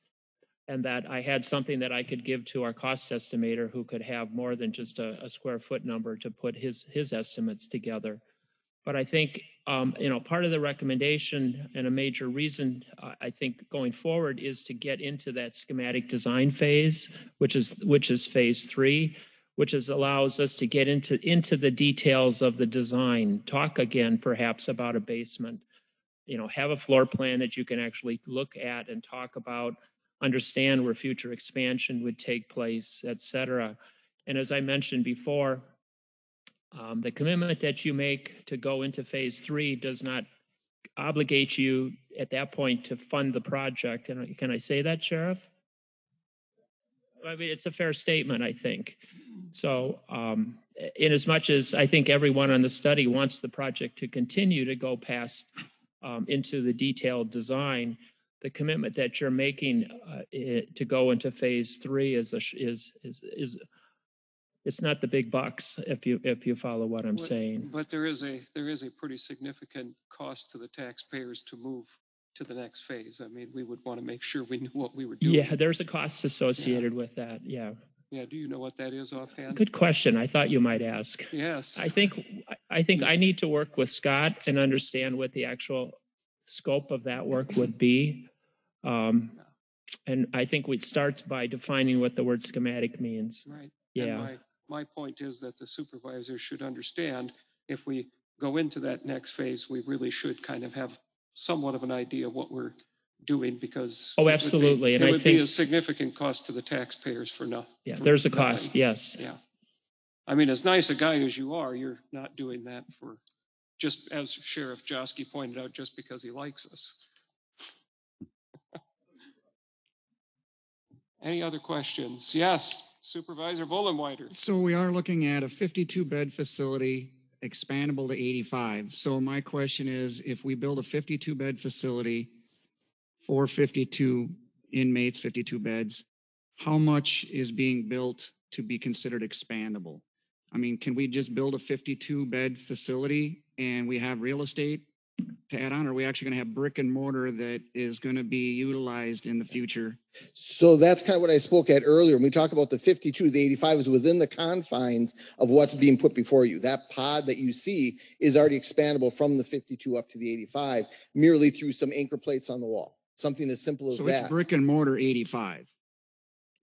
and that I had something that I could give to our cost estimator who could have more than just a, a square foot number to put his, his estimates together. But I think, um, you know, part of the recommendation and a major reason uh, I think going forward is to get into that schematic design phase, which is, which is phase three, which is allows us to get into, into the details of the design, talk again perhaps about a basement, you know, have a floor plan that you can actually look at and talk about, understand where future expansion would take place, et cetera. And as I mentioned before, um, the commitment that you make to go into phase three does not obligate you at that point to fund the project. Can I, can I say that, Sheriff? I mean, it's a fair statement, I think. So, um, in as much as I think everyone on the study wants the project to continue to go past um, into the detailed design, the commitment that you're making uh, i- to go into phase three is a, is is is it's not the big bucks if you if you follow what I'm What- saying. But there is a, there is a pretty significant cost to the taxpayers to move to the next phase. I mean, we would want to make sure we knew what we were doing. Yeah, there's a cost associated with that. Yeah. Yeah, do you know what that is offhand? Good question. I thought you might ask. Yes. I think I think I need to work with Scott and understand what the actual scope of that work would be. Um, and I think it starts by defining what the word schematic means. Right. And Yeah. My, my point is that the supervisor should understand if we go into that next phase, we really should kind of have somewhat of an idea of what we're doing because. Oh, it would be- absolutely, and I It would be a significant cost to the taxpayers for no. Yeah, for there's a nothing. cost. Yes. Yeah. I mean, as nice a guy as you are, you're not doing that for, just as Sheriff Joski pointed out, just because he likes us. Any other questions? Yes, Supervisor Vollenweider. So we are looking at a fifty-two bed facility expandable to eighty-five. So my question is, if we build a fifty-two bed facility for fifty-two inmates, fifty-two beds, how much is being built to be considered expandable? I mean, can we just build a fifty-two bed facility and we have real estate to add on? Are we actually gonna have brick and mortar that is gonna be utilized in the future? So that's kind of what I spoke at earlier. When we talk about the fifty-two, the eighty-five is within the confines of what's being put before you. That pod that you see is already expandable from the fifty-two up to the eighty-five, merely through some anchor plates on the wall. Something as simple as So it's that. brick and mortar eighty-five.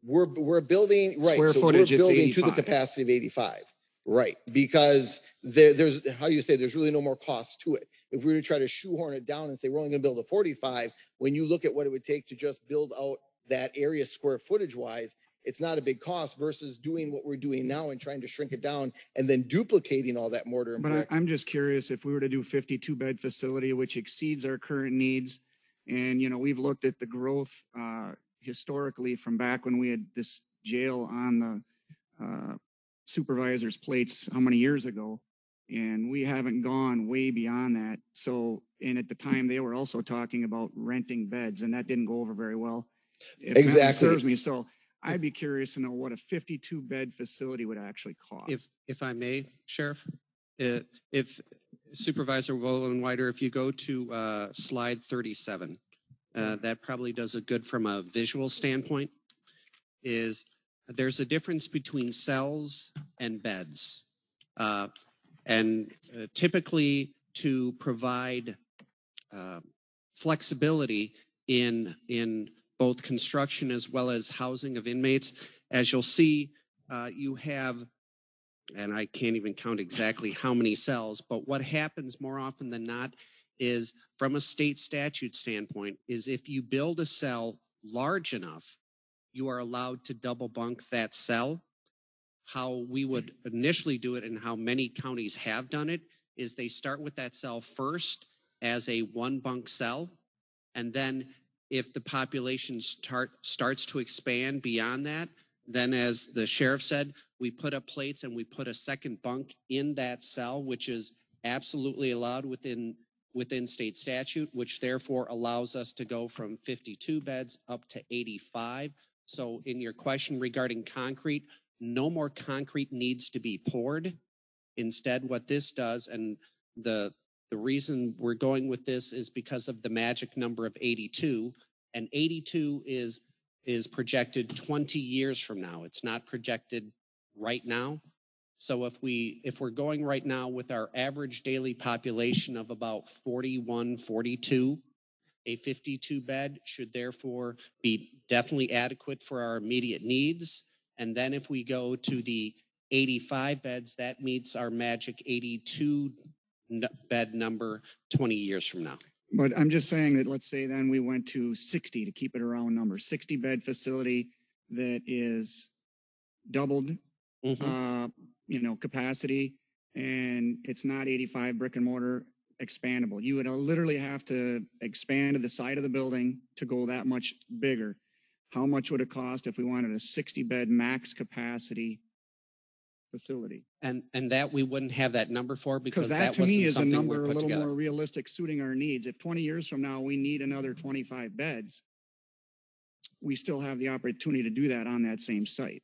We're, we're building, right, Square so we're building to the capacity of eighty-five. Right, because there, there's, how do you say, there's really no more cost to it. If we were to try to shoehorn it down and say, we're only gonna build a forty-five, when you look at what it would take to just build out that area square footage wise, it's not a big cost versus doing what we're doing now and trying to shrink it down and then duplicating all that mortar and But I. I'm just curious if we were to do fifty-two bed facility, which exceeds our current needs. And, you know, we've looked at the growth, uh, historically from back when we had this jail on the, uh, supervisor's plates, how many years ago? And we haven't gone way beyond that. So, and at the time, they were also talking about renting beds and that didn't go over very well. if Exactly. Serves me. So I'd be curious to know what a fifty-two bed facility would actually cost. If, if I may, Sheriff, uh, if Supervisor Vollenweider, if you go to uh, slide 37, uh, that probably does a good from a visual standpoint, is there's a difference between cells and beds. Uh, And uh, typically to provide uh, flexibility in, in both construction as well as housing of inmates, as you'll see, uh, you have and I can't even count exactly how many cells, but what happens more often than not is from a state statute standpoint is if you build a cell large enough, you are allowed to double bunk that cell. How we would initially do it and how many counties have done it is they start with that cell first as a one bunk cell. And then if the population start, starts to expand beyond that, then as the sheriff said, we put up plates and we put a second bunk in that cell, which is absolutely allowed within, within state statute, which therefore allows us to go from fifty-two beds up to eighty-five. So in your question regarding concrete, no more concrete needs to be poured. Instead, what this does, and the, the reason we're going with this is because of the magic number of eighty-two. And eighty-two is, is projected twenty years from now. It's not projected right now. So if we, if we're going right now with our average daily population of about 41, 42, a 52 bed should therefore be definitely adequate for our immediate needs. And then if we go to the 85 beds, that meets our magic 82 n- bed number 20 years from now. But I'm just saying that, let's say then we went to sixty to keep it a round number, sixty bed facility that is doubled, Mhm. uh, you know, capacity and it's not eighty-five brick and mortar expandable. You would literally have to expand the side of the building to go that much bigger. How much would it cost if we wanted a sixty bed max capacity facility? And, and that we wouldn't have that number for because Because that that to me wasn't is a something we number a put little together. more realistic suiting our needs. If twenty years from now, we need another twenty-five beds, we still have the opportunity to do that on that same site.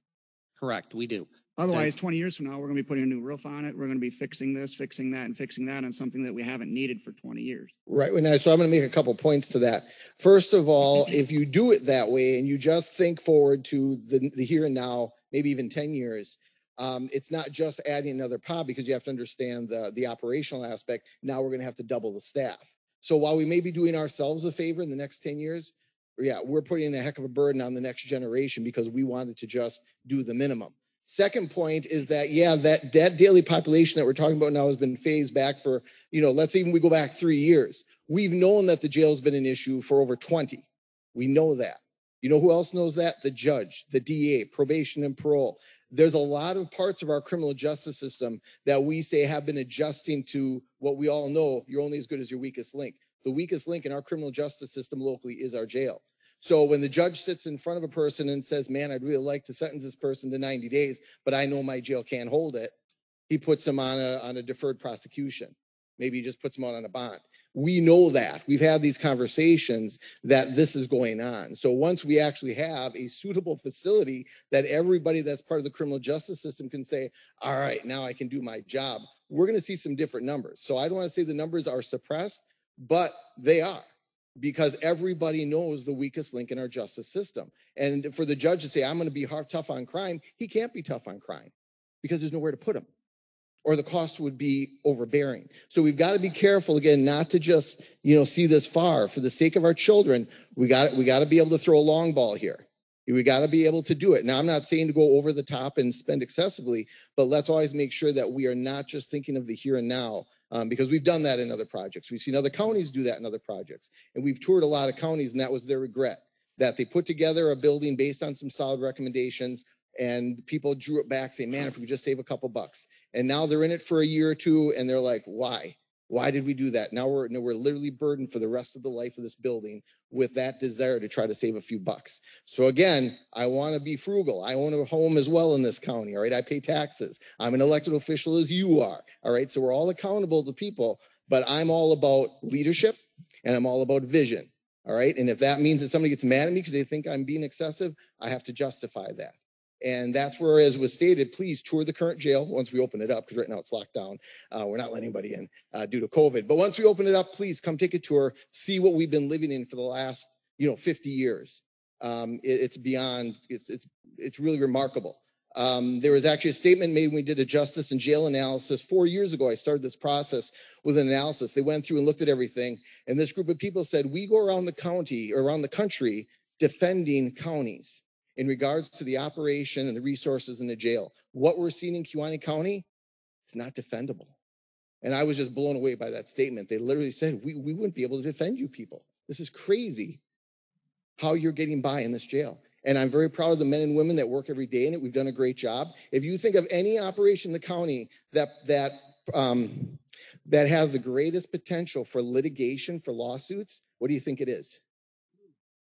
Correct, we do. Otherwise, twenty years from now, we're gonna be putting a new roof on it. We're gonna be fixing this, fixing that, and fixing that on something that we haven't needed for twenty years. Right, now, so I'm gonna make a couple points to that. First of all, if you do it that way and you just think forward to the, the here and now, maybe even ten years, um, it's not just adding another pod because you have to understand the, the operational aspect. Now we're gonna have to double the staff. So while we may be doing ourselves a favor in the next ten years, yeah, we're putting a heck of a burden on the next generation because we wanted to just do the minimum. Second point is that, yeah, that, daily population that we're talking about now has been phased back for, you know, let's even we go back three years. We've known that the jail's been an issue for over 20. We know that. You know who else knows that? The judge, the DA, probation and parole. There's a lot of parts of our criminal justice system that we say have been adjusting to what we all know you're only as good as your weakest link. The weakest link in our criminal justice system locally is our jail. So when the judge sits in front of a person and says, man, I'd really like to sentence this person to 90 days, but I know my jail can't hold it, he puts them on a, on a deferred prosecution. Maybe he just puts them out on a bond. We know that. We've had these conversations that this is going on. So once we actually have a suitable facility that everybody that's part of the criminal justice system can say, all right, now I can do my job, we're going to see some different numbers. So I don't want to say the numbers are suppressed, but they are because everybody knows the weakest link in our justice system. And for the judge to say, I'm going to be hard, tough on crime, he can't be tough on crime because there's nowhere to put him or the cost would be overbearing. So we've got to be careful again, not to just, you know, see this far for the sake of our children. We got we got to be able to throw a long ball here. We got to be able to do it. Now, I'm not saying to go over the top and spend excessively, but let's always make sure that we are not just thinking of the here and now, um, because we've done that in other projects. We've seen other counties do that in other projects, and we've toured a lot of counties, and that was their regret that they put together a building based on some solid recommendations, and people drew it back, saying, "Man, if we could just save a couple bucks." And now they're in it for a year or two, and they're like, "Why? Why did we do that?" Now we're now we're literally burdened for the rest of the life of this building with that desire to try to save a few bucks. So again, I want to be frugal. I own a home as well in this county. All right. I pay taxes. I'm an elected official as you are. All right. So we're all accountable to people, but I'm all about leadership and I'm all about vision. All right. And if that means that somebody gets mad at me because they think I'm being excessive, I have to justify that. And that's where, as was stated, please tour the current jail once we open it up, because right now it's locked down. Uh, we're not letting anybody in uh, due to COVID. But once we open it up, please come take a tour, see what we've been living in for the last, you know, 50 years. Um, it- it's beyond, it's, it's, it's really remarkable. Um, there was actually a statement made when we did a justice and jail analysis four years ago. I started this process with an analysis. They went through and looked at everything. And this group of people said, we go around the county or around the country defending counties in regards to the operation and the resources in the jail. What we're seeing in Kewaunee County, it's not defendable. And I was just blown away by that statement. They literally said, we, we wouldn't be able to defend you people. This is crazy how you're getting by in this jail. And I'm very proud of the men and women that work every day in it. We've done a great job. If you think of any operation in the county that, that, um, that has the greatest potential for litigation, for lawsuits, what do you think it is?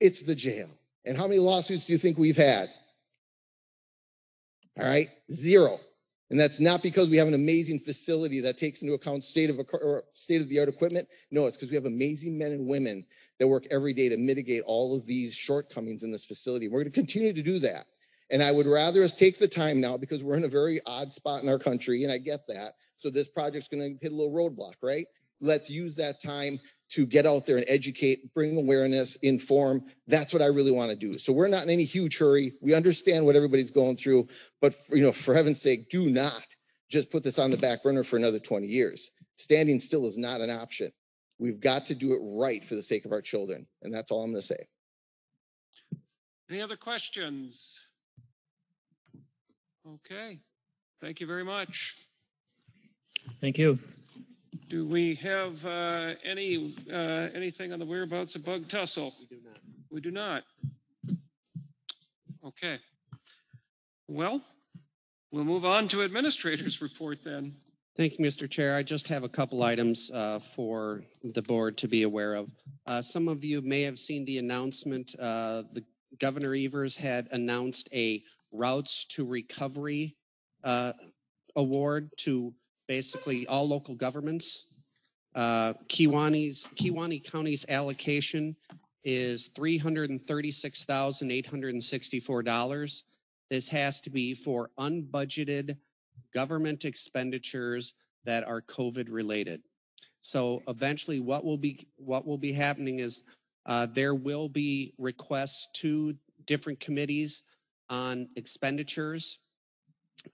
It's the jail. And how many lawsuits do you think we've had? All right, zero. And that's not because we have an amazing facility that takes into account state of state of the art equipment. No, it's because we have amazing men and women that work every day to mitigate all of these shortcomings in this facility. We're going to continue to do that. And I would rather us take the time now because we're in a very odd spot in our country, and I get that. So this project's going to hit a little roadblock, right? Let's use that time to get out there and educate, bring awareness, inform. That's what I really want to do. So we're not in any huge hurry. We understand what everybody's going through, but for, you know, for heaven's sake, do not just put this on the back burner for another 20 years. Standing still is not an option. We've got to do it right for the sake of our children. And that's all I'm going to say. Any other questions? Okay, thank you very much. Thank you. Do we have uh, any, uh, anything on the whereabouts of Bug Tussle? We do not. We do not. Okay. Well, we'll move on to administrators report then. Thank you, Mr. Chair. I just have a couple items uh, for the board to be aware of. Uh, Some of you may have seen the announcement. uh, The Governor Evers had announced a Routes to Recovery uh, award to basically all local governments. Uh, Kiwanis, Kewaunee County's allocation is three hundred and thirty-six thousand eight hundred and sixty-four dollars. This has to be for unbudgeted government expenditures that are COVID related. So eventually what will be, what will be happening is uh, there will be requests to different committees on expenditures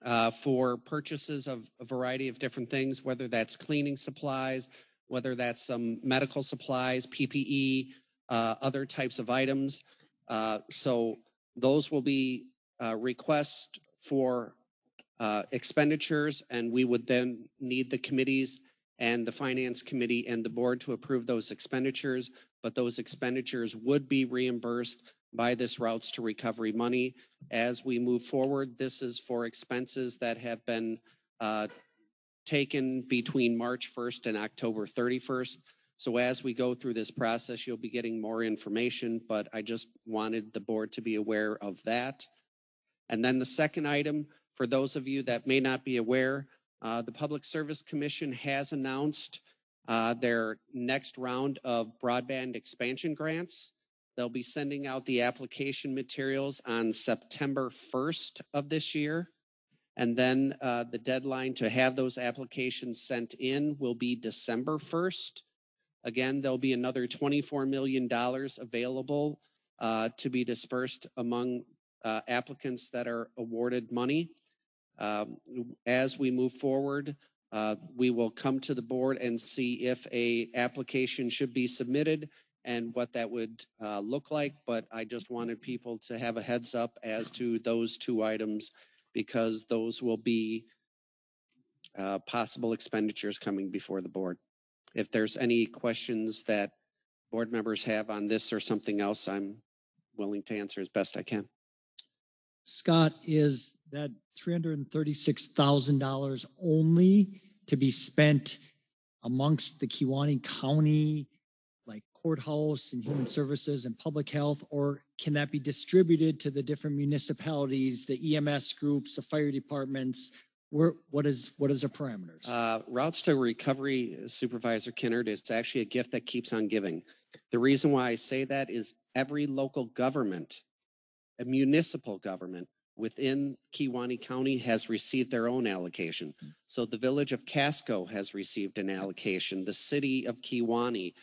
uh, for purchases of a variety of different things, whether that's cleaning supplies, whether that's some medical supplies, PPE, uh, other types of items. Uh, so those will be uh, requests for uh, expenditures, and we would then need the committees and the finance committee and the board to approve those expenditures. But those expenditures would be reimbursed by this routes to recovery money. As we move forward, this is for expenses that have been uh, taken between March 1st and October 31st. So as we go through this process, you'll be getting more information, but I just wanted the board to be aware of that. And then the second item, for those of you that may not be aware, uh, the Public Service Commission has announced uh, their next round of broadband expansion grants. They'll be sending out the application materials on September 1st of this year. And then uh, the deadline to have those applications sent in will be December 1st. Again, there'll be another $24 million available uh, to be dispersed among uh, applicants that are awarded money. Um, as we move forward, uh, we will come to the board and see if a application should be submitted and what that would uh, look like. But I just wanted people to have a heads up as to those two items because those will be uh, possible expenditures coming before the board. If there's any questions that board members have on this or something else, I'm willing to answer as best I can. Scott, is that three hundred and thirty-six thousand dollars only to be spent amongst the Kewaunee County, courthouse and human services and public health? Or can that be distributed to the different municipalities, the EMS groups, the fire departments? Where, what is, what is the parameters? Uh, routes to recovery supervisor Kennard is actually a gift that keeps on giving. The reason why I say that is every local government, a municipal government within Kewaunee County has received their own allocation. So the village of Casco has received an allocation, the city of Kewaunee,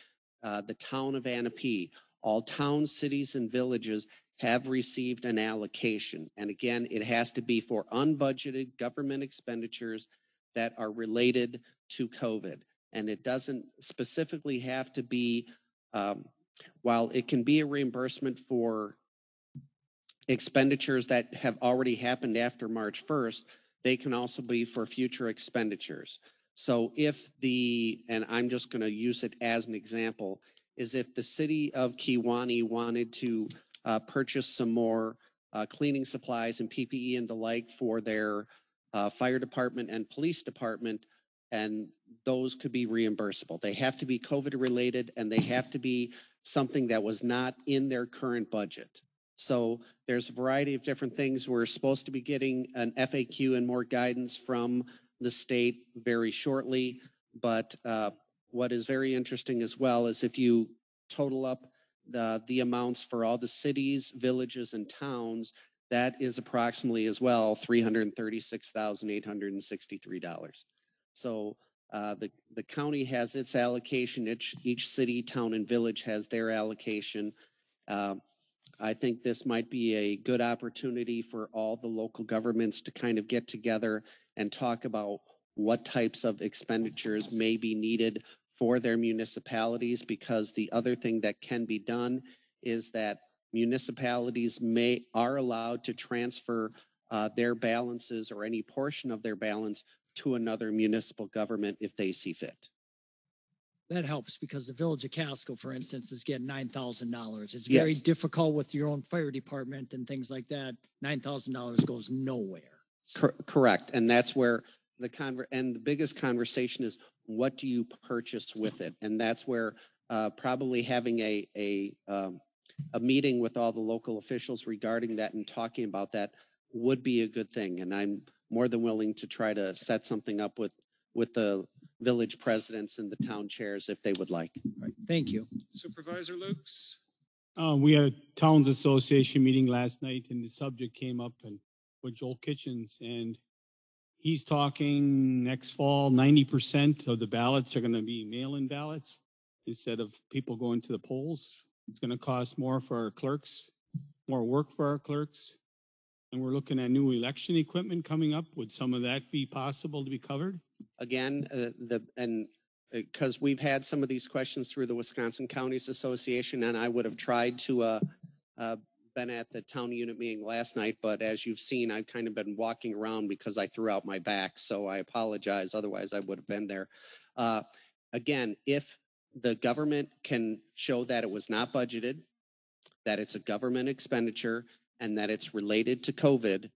uh, the town of Ahnapee, all towns, cities, and villages have received an allocation. And again, it has to be for unbudgeted government expenditures that are related to COVID. And it doesn't specifically have to be, um, while it can be a reimbursement for expenditures that have already happened after March 1st, they can also be for future expenditures. So if the, and I'm just going to use it as an example, is if the city of Kewaunee wanted to uh, purchase some more uh, cleaning supplies and PPE and the like for their uh, fire department and police department, and those could be reimbursable. They have to be COVID related and they have to be something that was not in their current budget. So there's a variety of different things. We're supposed to be getting an FAQ and more guidance from the state very shortly. But uh, what is very interesting as well is if you total up the, the amounts for all the cities, villages, and towns, that is approximately as well $336,863. So uh, the, the county has its allocation, each, each city, town, and village has their allocation. Uh, I think this might be a good opportunity for all the local governments to kind of get together and talk about what types of expenditures may be needed for their municipalities because the other thing that can be done is that municipalities may are allowed to transfer uh, their balances or any portion of their balance to another municipal government if they see fit. That helps because the village of Casco, for instance, is getting nine thousand dollars. It's very Yes. difficult with your own fire department and things like that. Nine thousand dollars goes nowhere. So- Cor- correct, and that's where the conver and the biggest conversation is what do you purchase with it, and that's where uh, probably having a a um, a meeting with all the local officials regarding that and talking about that would be a good thing, and I'm more than willing to try to set something up with with the village presidents and the town chairs if they would like. Right, Thank you. Supervisor Lukes? Uh, we had a Towns Association meeting last night and the subject came up and with Joel Kitchens and he's talking next fall, ninety percent of the ballots are gonna be mail-in ballots instead of people going to the polls. It's gonna cost more for our clerks, more work for our clerks. And we're looking at new election equipment coming up. Would some of that be possible to be covered? again, uh, the, and because we've had some of these questions through the Wisconsin Counties Association, and I would have tried to, uh, uh, been at the town unit meeting last night, but as you've seen, I've kind of been walking around because I threw out my back, so I apologize. Otherwise, I would have been there. Uh, again, if the government can show that it was not budgeted, that it's a government expenditure, and that it's related to COVID,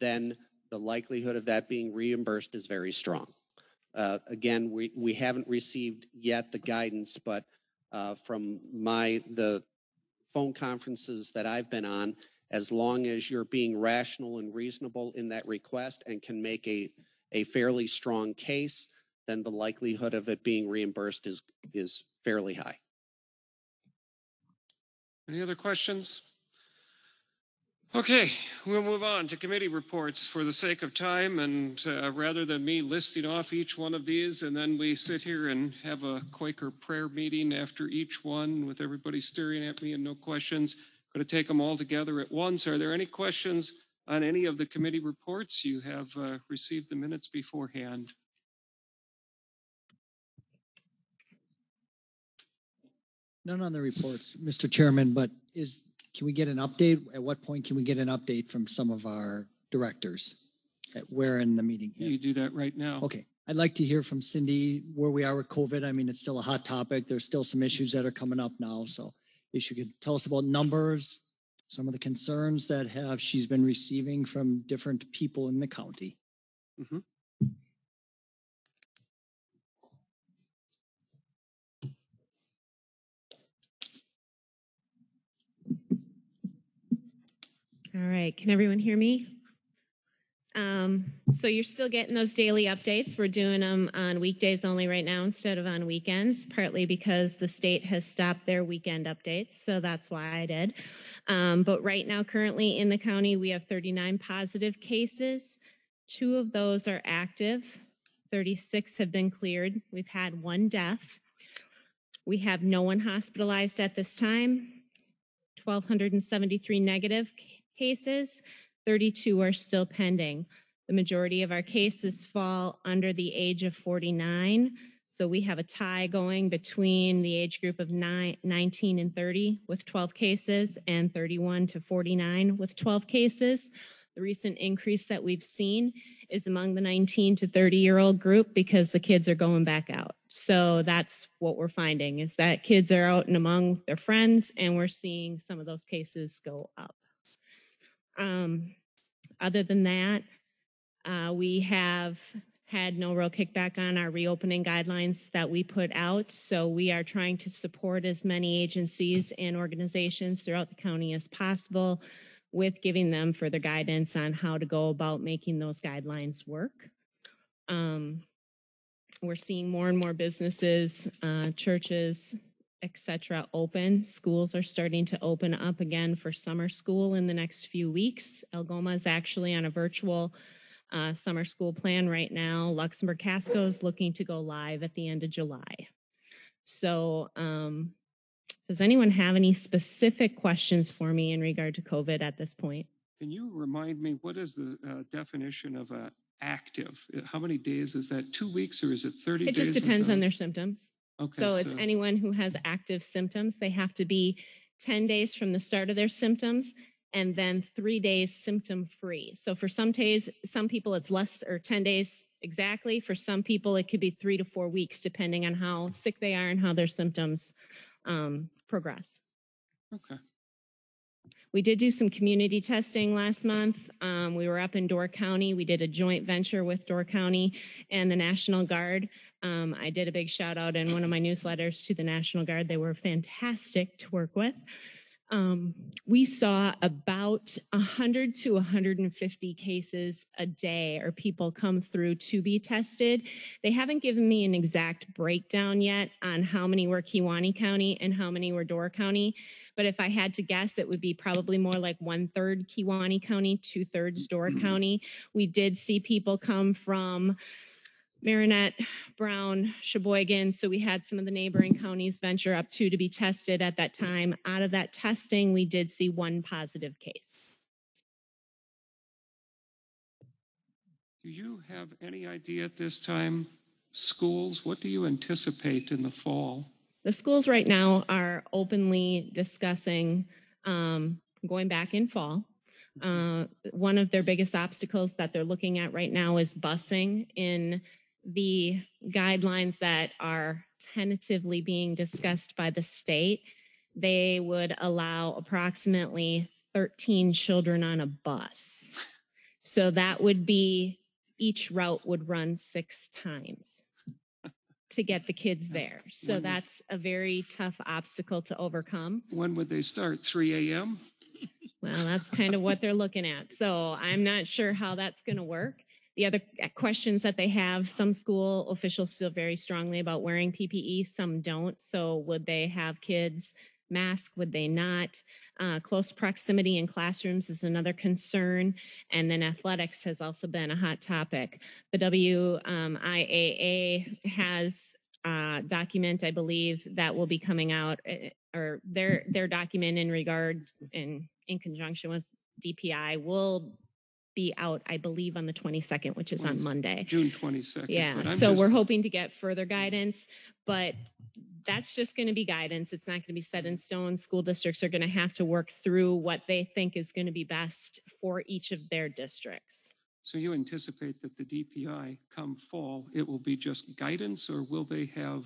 then the likelihood of that being reimbursed is very strong. Uh, again, we, we haven't received yet the guidance, but uh, from my, the phone conferences that I've been on, as long as you're being rational and reasonable in that request and can make a, a fairly strong case, then the likelihood of it being reimbursed is, is fairly high. Any other questions? Okay, we'll move on to committee reports for the sake of time. And uh, rather than me listing off each one of these and then we sit here and have a Quaker prayer meeting after each one with everybody staring at me and no questions, I'm going to take them all together at once. Are there any questions on any of the committee reports? You have uh, received the minutes beforehand. None on the reports, Mr. Chairman, but is, can we get an update? At what point can we get an update from some of our directors? At where in the meeting? here? You do that right now. Okay, I'd like to hear from Cindy where we are with COVID. I mean, it's still a hot topic. There's still some issues that are coming up now, so if you could tell us about numbers, some of the concerns that have, she's been receiving from different people in the county. Mhm. All right, can everyone hear me? Um, so you're still getting those daily updates. We're doing them on weekdays only right now instead of on weekends, partly because the state has stopped their weekend updates. So that's why I did. Um, but right now, currently in the county, we have 39 positive cases. Two of those are active. 36 have been cleared. We've had one death. We have no one hospitalized at this time. 1,273 negative cases. 32 are still pending. The majority of our cases fall under the age of 49. So we have a tie going between the age group of nine, 19 and 30 with 12 cases and 31 to 49 with 12 cases. The recent increase that we've seen is among the 19 to 30 year old group because the kids are going back out. So that's what we're finding is that kids are out and among their friends and we're seeing some of those cases go up. Um, other than that, uh, we have had no real kickback on our reopening guidelines that we put out. So we are trying to support as many agencies and organizations throughout the county as possible with giving them further guidance on how to go about making those guidelines work. Um, we're seeing more and more businesses, uh, churches, et cetera, open. Schools are starting to open up again for summer school in the next few weeks. Algoma is actually on a virtual uh, summer school plan right now. Luxemburg Casco is looking to go live at the end of July. So, um, does anyone have any specific questions for me in regard to COVID at this point? Can you remind me, what is the uh, definition of a active? How many days is that? Two weeks or is it 30 It days? just depends on their symptoms. Okay, So it's anyone who has active symptoms, they have to be 10 days from the start of their symptoms and then three days symptom free. So for some days, some people it's less or 10 days exactly. For some people, it could be three to four weeks, depending on how sick they are and how their symptoms um, progress. Okay. We did do some community testing last month. Um, we were up in Door County. We did a joint venture with Door County and the National Guard. Um, I did a big shout out in one of my newsletters to the National Guard. They were fantastic to work with. Um, we saw about 100 to 150 cases a day or people come through to be tested. They haven't given me an exact breakdown yet on how many were Kewaunee County and how many were Door County. But if I had to guess, it would be probably more like one third Kewaunee County, two thirds Door County. We did see people come from Marinette, Brown, Sheboygan. So we had some of the neighboring counties venture up to to be tested at that time. Out of that testing, we did see one positive case. Do you have any idea at this time, schools, what do you anticipate in the fall? The schools right now are openly discussing um, going back in fall. Uh, one of their biggest obstacles that they're looking at right now is busing in the guidelines that are tentatively being discussed by the state. They would allow approximately 13 children on a bus. So that would be each route would run six times to get the kids there. So When- that's a very tough obstacle to overcome. When would they start? 3 a.m.? Well, that's kind of what they're looking at. So I'm not sure how that's going to work. The other questions that they have, some school officials feel very strongly about wearing PPE, some don't. So would they have kids mask? Would they not? Uh, close proximity in classrooms is another concern. And then athletics has also been a hot topic. The WIAA has uh, document, I believe, that will be coming out, uh, or their their document in regard in in conjunction with DPI will be out, I believe, on the 22nd, which is on Monday. June 22nd. Yeah, so just- we're hoping to get further guidance, but that's just going to be guidance. It's not going to be set in stone. School districts are going to have to work through what they think is going to be best for each of their districts. So you anticipate that the DPI come fall, it will be just guidance or will they have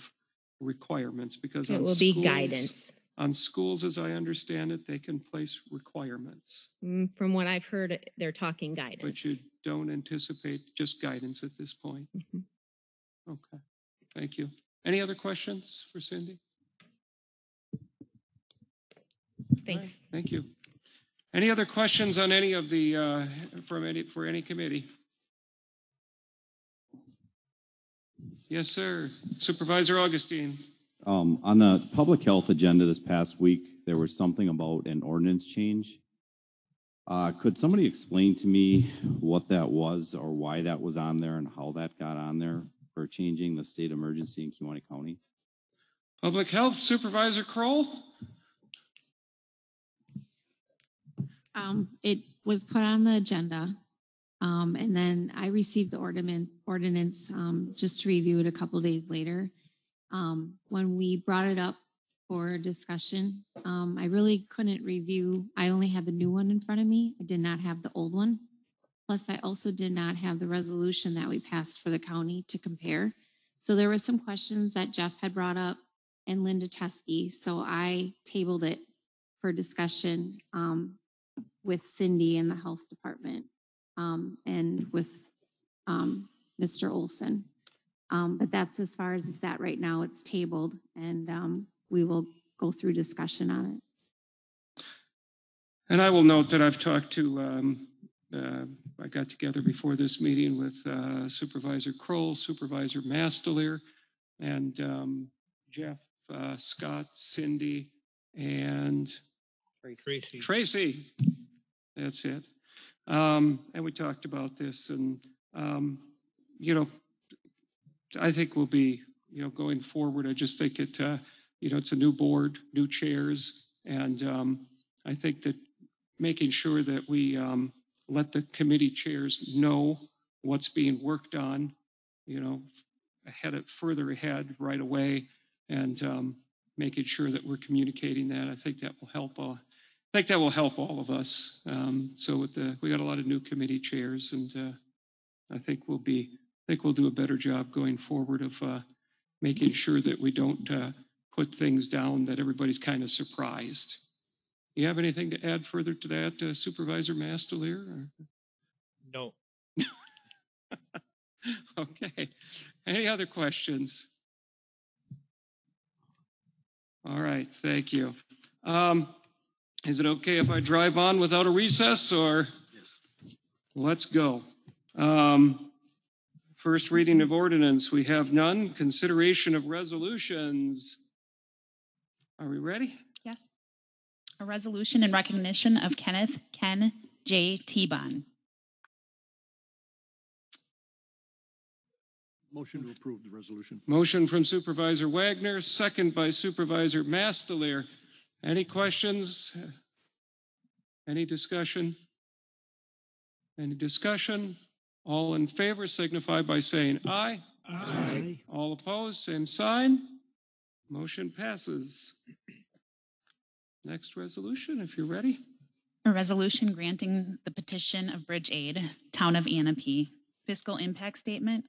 requirements? Because It will be guidance. On schools, as I understand it, they can place requirements, Mm, From what I've heard, they're talking guidance. but you don't anticipate just guidance at this point. Mhm. Okay, thank you. Any other questions for Cindy? Thanks. Thank you. Any other questions on any of the, uh, from any, for any committee? Yes, sir. Supervisor Augustine. Um, on the public health agenda this past week, there was something about an ordinance change. Uh, could somebody explain to me what that was or why that was on there and how that got on there for changing the state emergency in Kewaunee County? Public Health Supervisor Kroll? Um, it was put on the agenda. Um, and then I received the ordinance, ordinance, um, just to review it a couple days later. Um, when we brought it up for discussion, um, I really couldn't review, I only had the new one in front of me. I did not have the old one. Plus, I also did not have the resolution that we passed for the county to compare. So there were some questions that Jeff had brought up and Linda Teskey. So I tabled it for discussion. Um, with Cindy in the health department um, and with um, Mr. Olson. Um, But that's as far as it's at right now. It's tabled and um, we will go through discussion on it. And I will note that I've talked to, um, uh, I got together before this meeting with uh, Supervisor Kroll, Supervisor Mastelier, and um, Jeff, uh, Scott, Cindy, and Tracy. Tracy. That's it. Um, and we talked about this and, um, you know, I think we'll be, you know, going forward. I just think it, uh, you know, it's a new board, new chairs. And, um, I think that making sure that we, um, let the committee chairs know what's being worked on, you know, ahead of, further ahead right away and, um, making sure that we're communicating that. I think that will help, uh, I think that will help all of us. Um, so with the, we got a lot of new committee chairs and, uh, I think we'll be, I think we'll do a better job going forward of, uh, making sure that we don't, uh, put things down that everybody's kind of surprised. You have anything to add further to that, uh, Supervisor Mastelier? No. Okay. Any other questions? All right, thank you. Um, is it okay if I drive on without a recess or? Yes. Let's go. Um, first reading of ordinance, we have none. Consideration of resolutions. Are we ready? Yes. A resolution in recognition of Kenneth Ken J. T-Bon. Motion to approve the resolution. Motion from Supervisor Wagner, second by Supervisor Mastelier. Any questions? Any discussion? Any discussion? All in favor signify by saying aye. Aye. All opposed, same sign. Motion passes. Next resolution, if you're ready. A resolution granting the petition of Bridge Aid, Town of Ahnapee. Fiscal impact statement,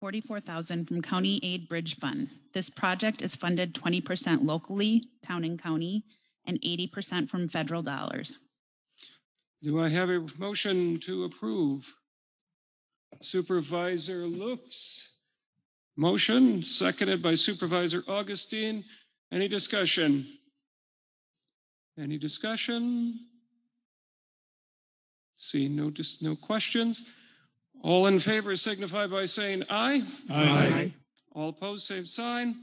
44,000 from County Aid Bridge Fund. This project is funded 20% locally, town and county, and 80% from federal dollars. Do I have a motion to approve? Supervisor Lux. Motion, seconded by Supervisor Augustine. Any discussion? Any discussion? Seeing no, dis- no questions. All in favor signify by saying aye. Aye. All opposed, same sign.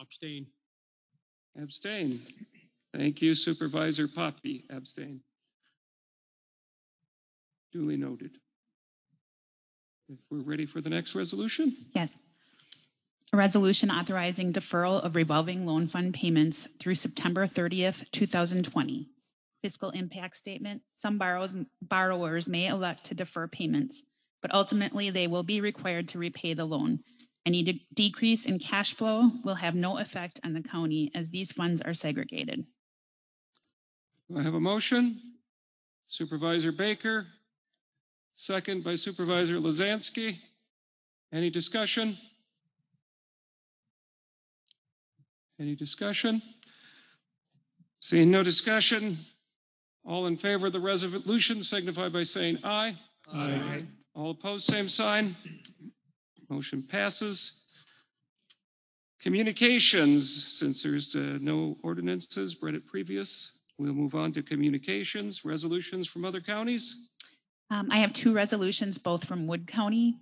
Abstain. Abstain. Thank you Supervisor Poppy. Abstain. Duly noted. We're ready for the next resolution? Yes. A resolution authorizing deferral of revolving loan fund payments through September 30th, 2020. Fiscal impact statement, some borrows, borrowers may elect to defer payments, but ultimately they will be required to repay the loan. Any de- decrease in cash flow will have no effect on the county as these funds are segregated. Do I have a motion? Supervisor Baker, second by Supervisor Lazansky. Any discussion? Any discussion? Seeing no discussion, all in favor of the resolution signify by saying aye. Aye. All opposed, same sign. Motion passes. Communications, since there's uh, no ordinances read it previous, we'll move on to communications, resolutions from other counties. Um, I have two resolutions, both from Wood County.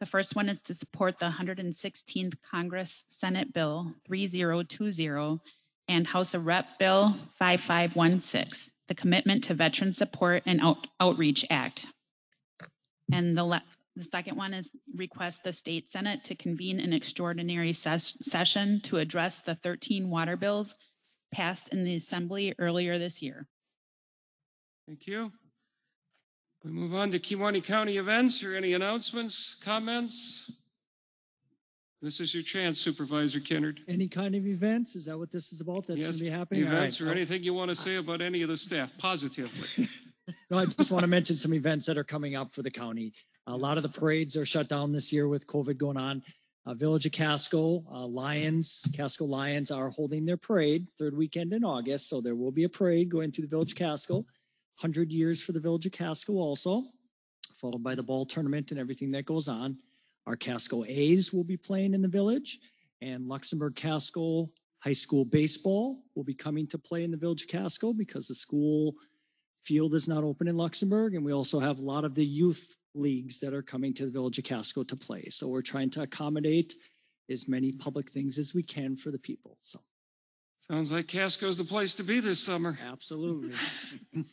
The first one is to support the 116th Congress Senate Bill 3020 and House of Rep Bill 5516, the Commitment to Veteran Support and Out- Outreach Act. And the, le- the second one is request the state senate to convene an extraordinary ses- session to address the 13 water bills passed in the assembly earlier this year. Thank you. We move on to Kewaunee County events or any announcements, comments? This is your chance Supervisor Kennard. Any kind of events? Is that what this is about? That's going to be happening? All Events right. or anything you want to say about any of the staff positively? No, I just want to mention some events that are coming up for the county. A lot of the parades are shut down this year with COVID going on. Uh, Village of Casco, uh, Lions, Casco Lions are holding their parade third weekend in August. So there will be a parade going through the Village of Casco. 100 years for the Village of Casco also, followed by the ball tournament and everything that goes on. Our Casco A's will be playing in the village, and Luxemburg Casco High School Baseball will be coming to play in the Village of Casco because the school field is not open in Luxemburg, and we also have a lot of the youth leagues that are coming to the Village of Casco to play. So we're trying to accommodate as many public things as we can for the people. So Sounds like Casco's the place to be this summer. absolutely.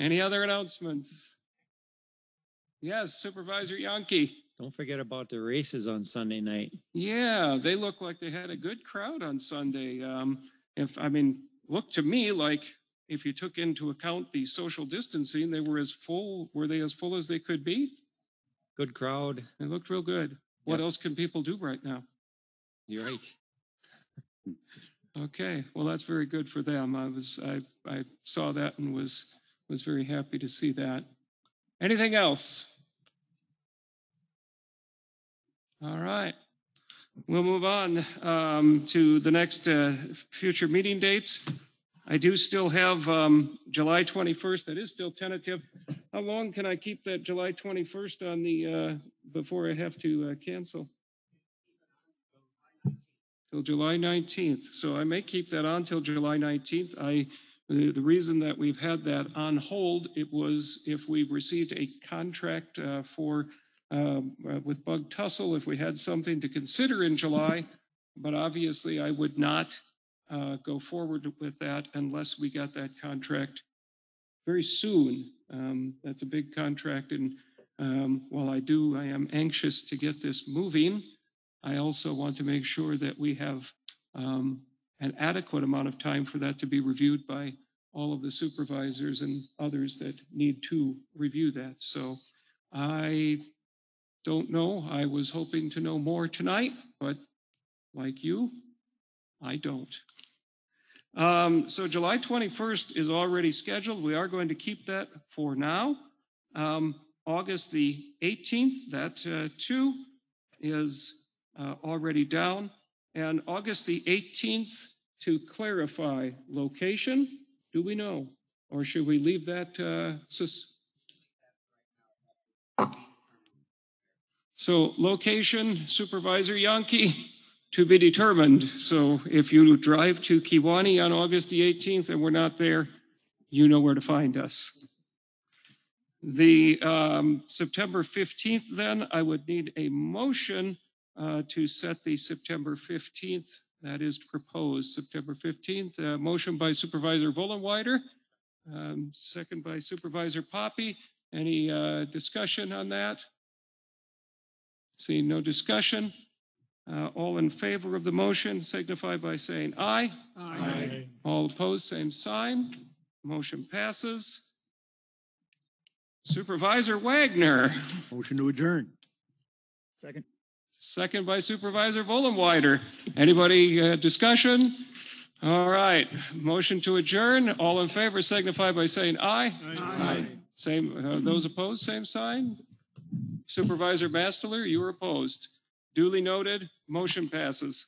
Any other announcements? Yes, Supervisor Yankee. Don't forget about the races on Sunday night. Yeah, they look like they had a good crowd on Sunday. Um, if I mean, looked to me like if you took into account the social distancing, they were as full. Were they as full as they could be? Good crowd. They looked real good. What Yep. else can people do right now? You're right. Okay, well, that's very good for them. I was, I, I saw that and was, was very happy to see that. Anything else? All right. We'll move on um, to the next uh, future meeting dates. I do still have um, July 21st. That is still tentative. How long can I keep that July 21st on the, uh, before I have to uh, cancel? till July 19th. So I may keep that on till July 19th. I, the, reason that we've had that on hold, it was if we received a contract uh, for, um, uh, with Bug Tussle, if we had something to consider in July, but obviously I would not uh, go forward with that unless we got that contract very soon. Um, That's a big contract, and um, while I do, I am anxious to get this moving. I also want to make sure that we have um, an adequate amount of time for that to be reviewed by all of the supervisors and others that need to review that. So I don't know. I was hoping to know more tonight, but like you, I don't. Um, so July 21st is already scheduled. We are going to keep that for now. Um, August the 18th, that uh, too is uh, already down. And August the 18th, to clarify location, do we know? Or should we leave that? Uh, sus- so, location, Supervisor Yankee, to be determined. So, if you drive to Kewaunee on August the 18th and we're not there, you know where to find us. The um, September 15th, then, I would need a motion uh, to set the September 15th. That is proposed, September 15th. Uh, motion by Supervisor Vollenweider, um, second by Supervisor Poppy. Any uh, discussion on that? Seeing no discussion. Uh, all in favor of the motion signify by saying aye. aye. Aye. All opposed, same sign. Motion passes. Supervisor Wagner. Motion to adjourn. Second. Second by Supervisor Vollenweider. Anybody uh, discussion? All right, motion to adjourn. All in favor signify by saying aye. Aye. Same, uh, those opposed, same sign. Supervisor Bastler, you are opposed. Duly noted, motion passes.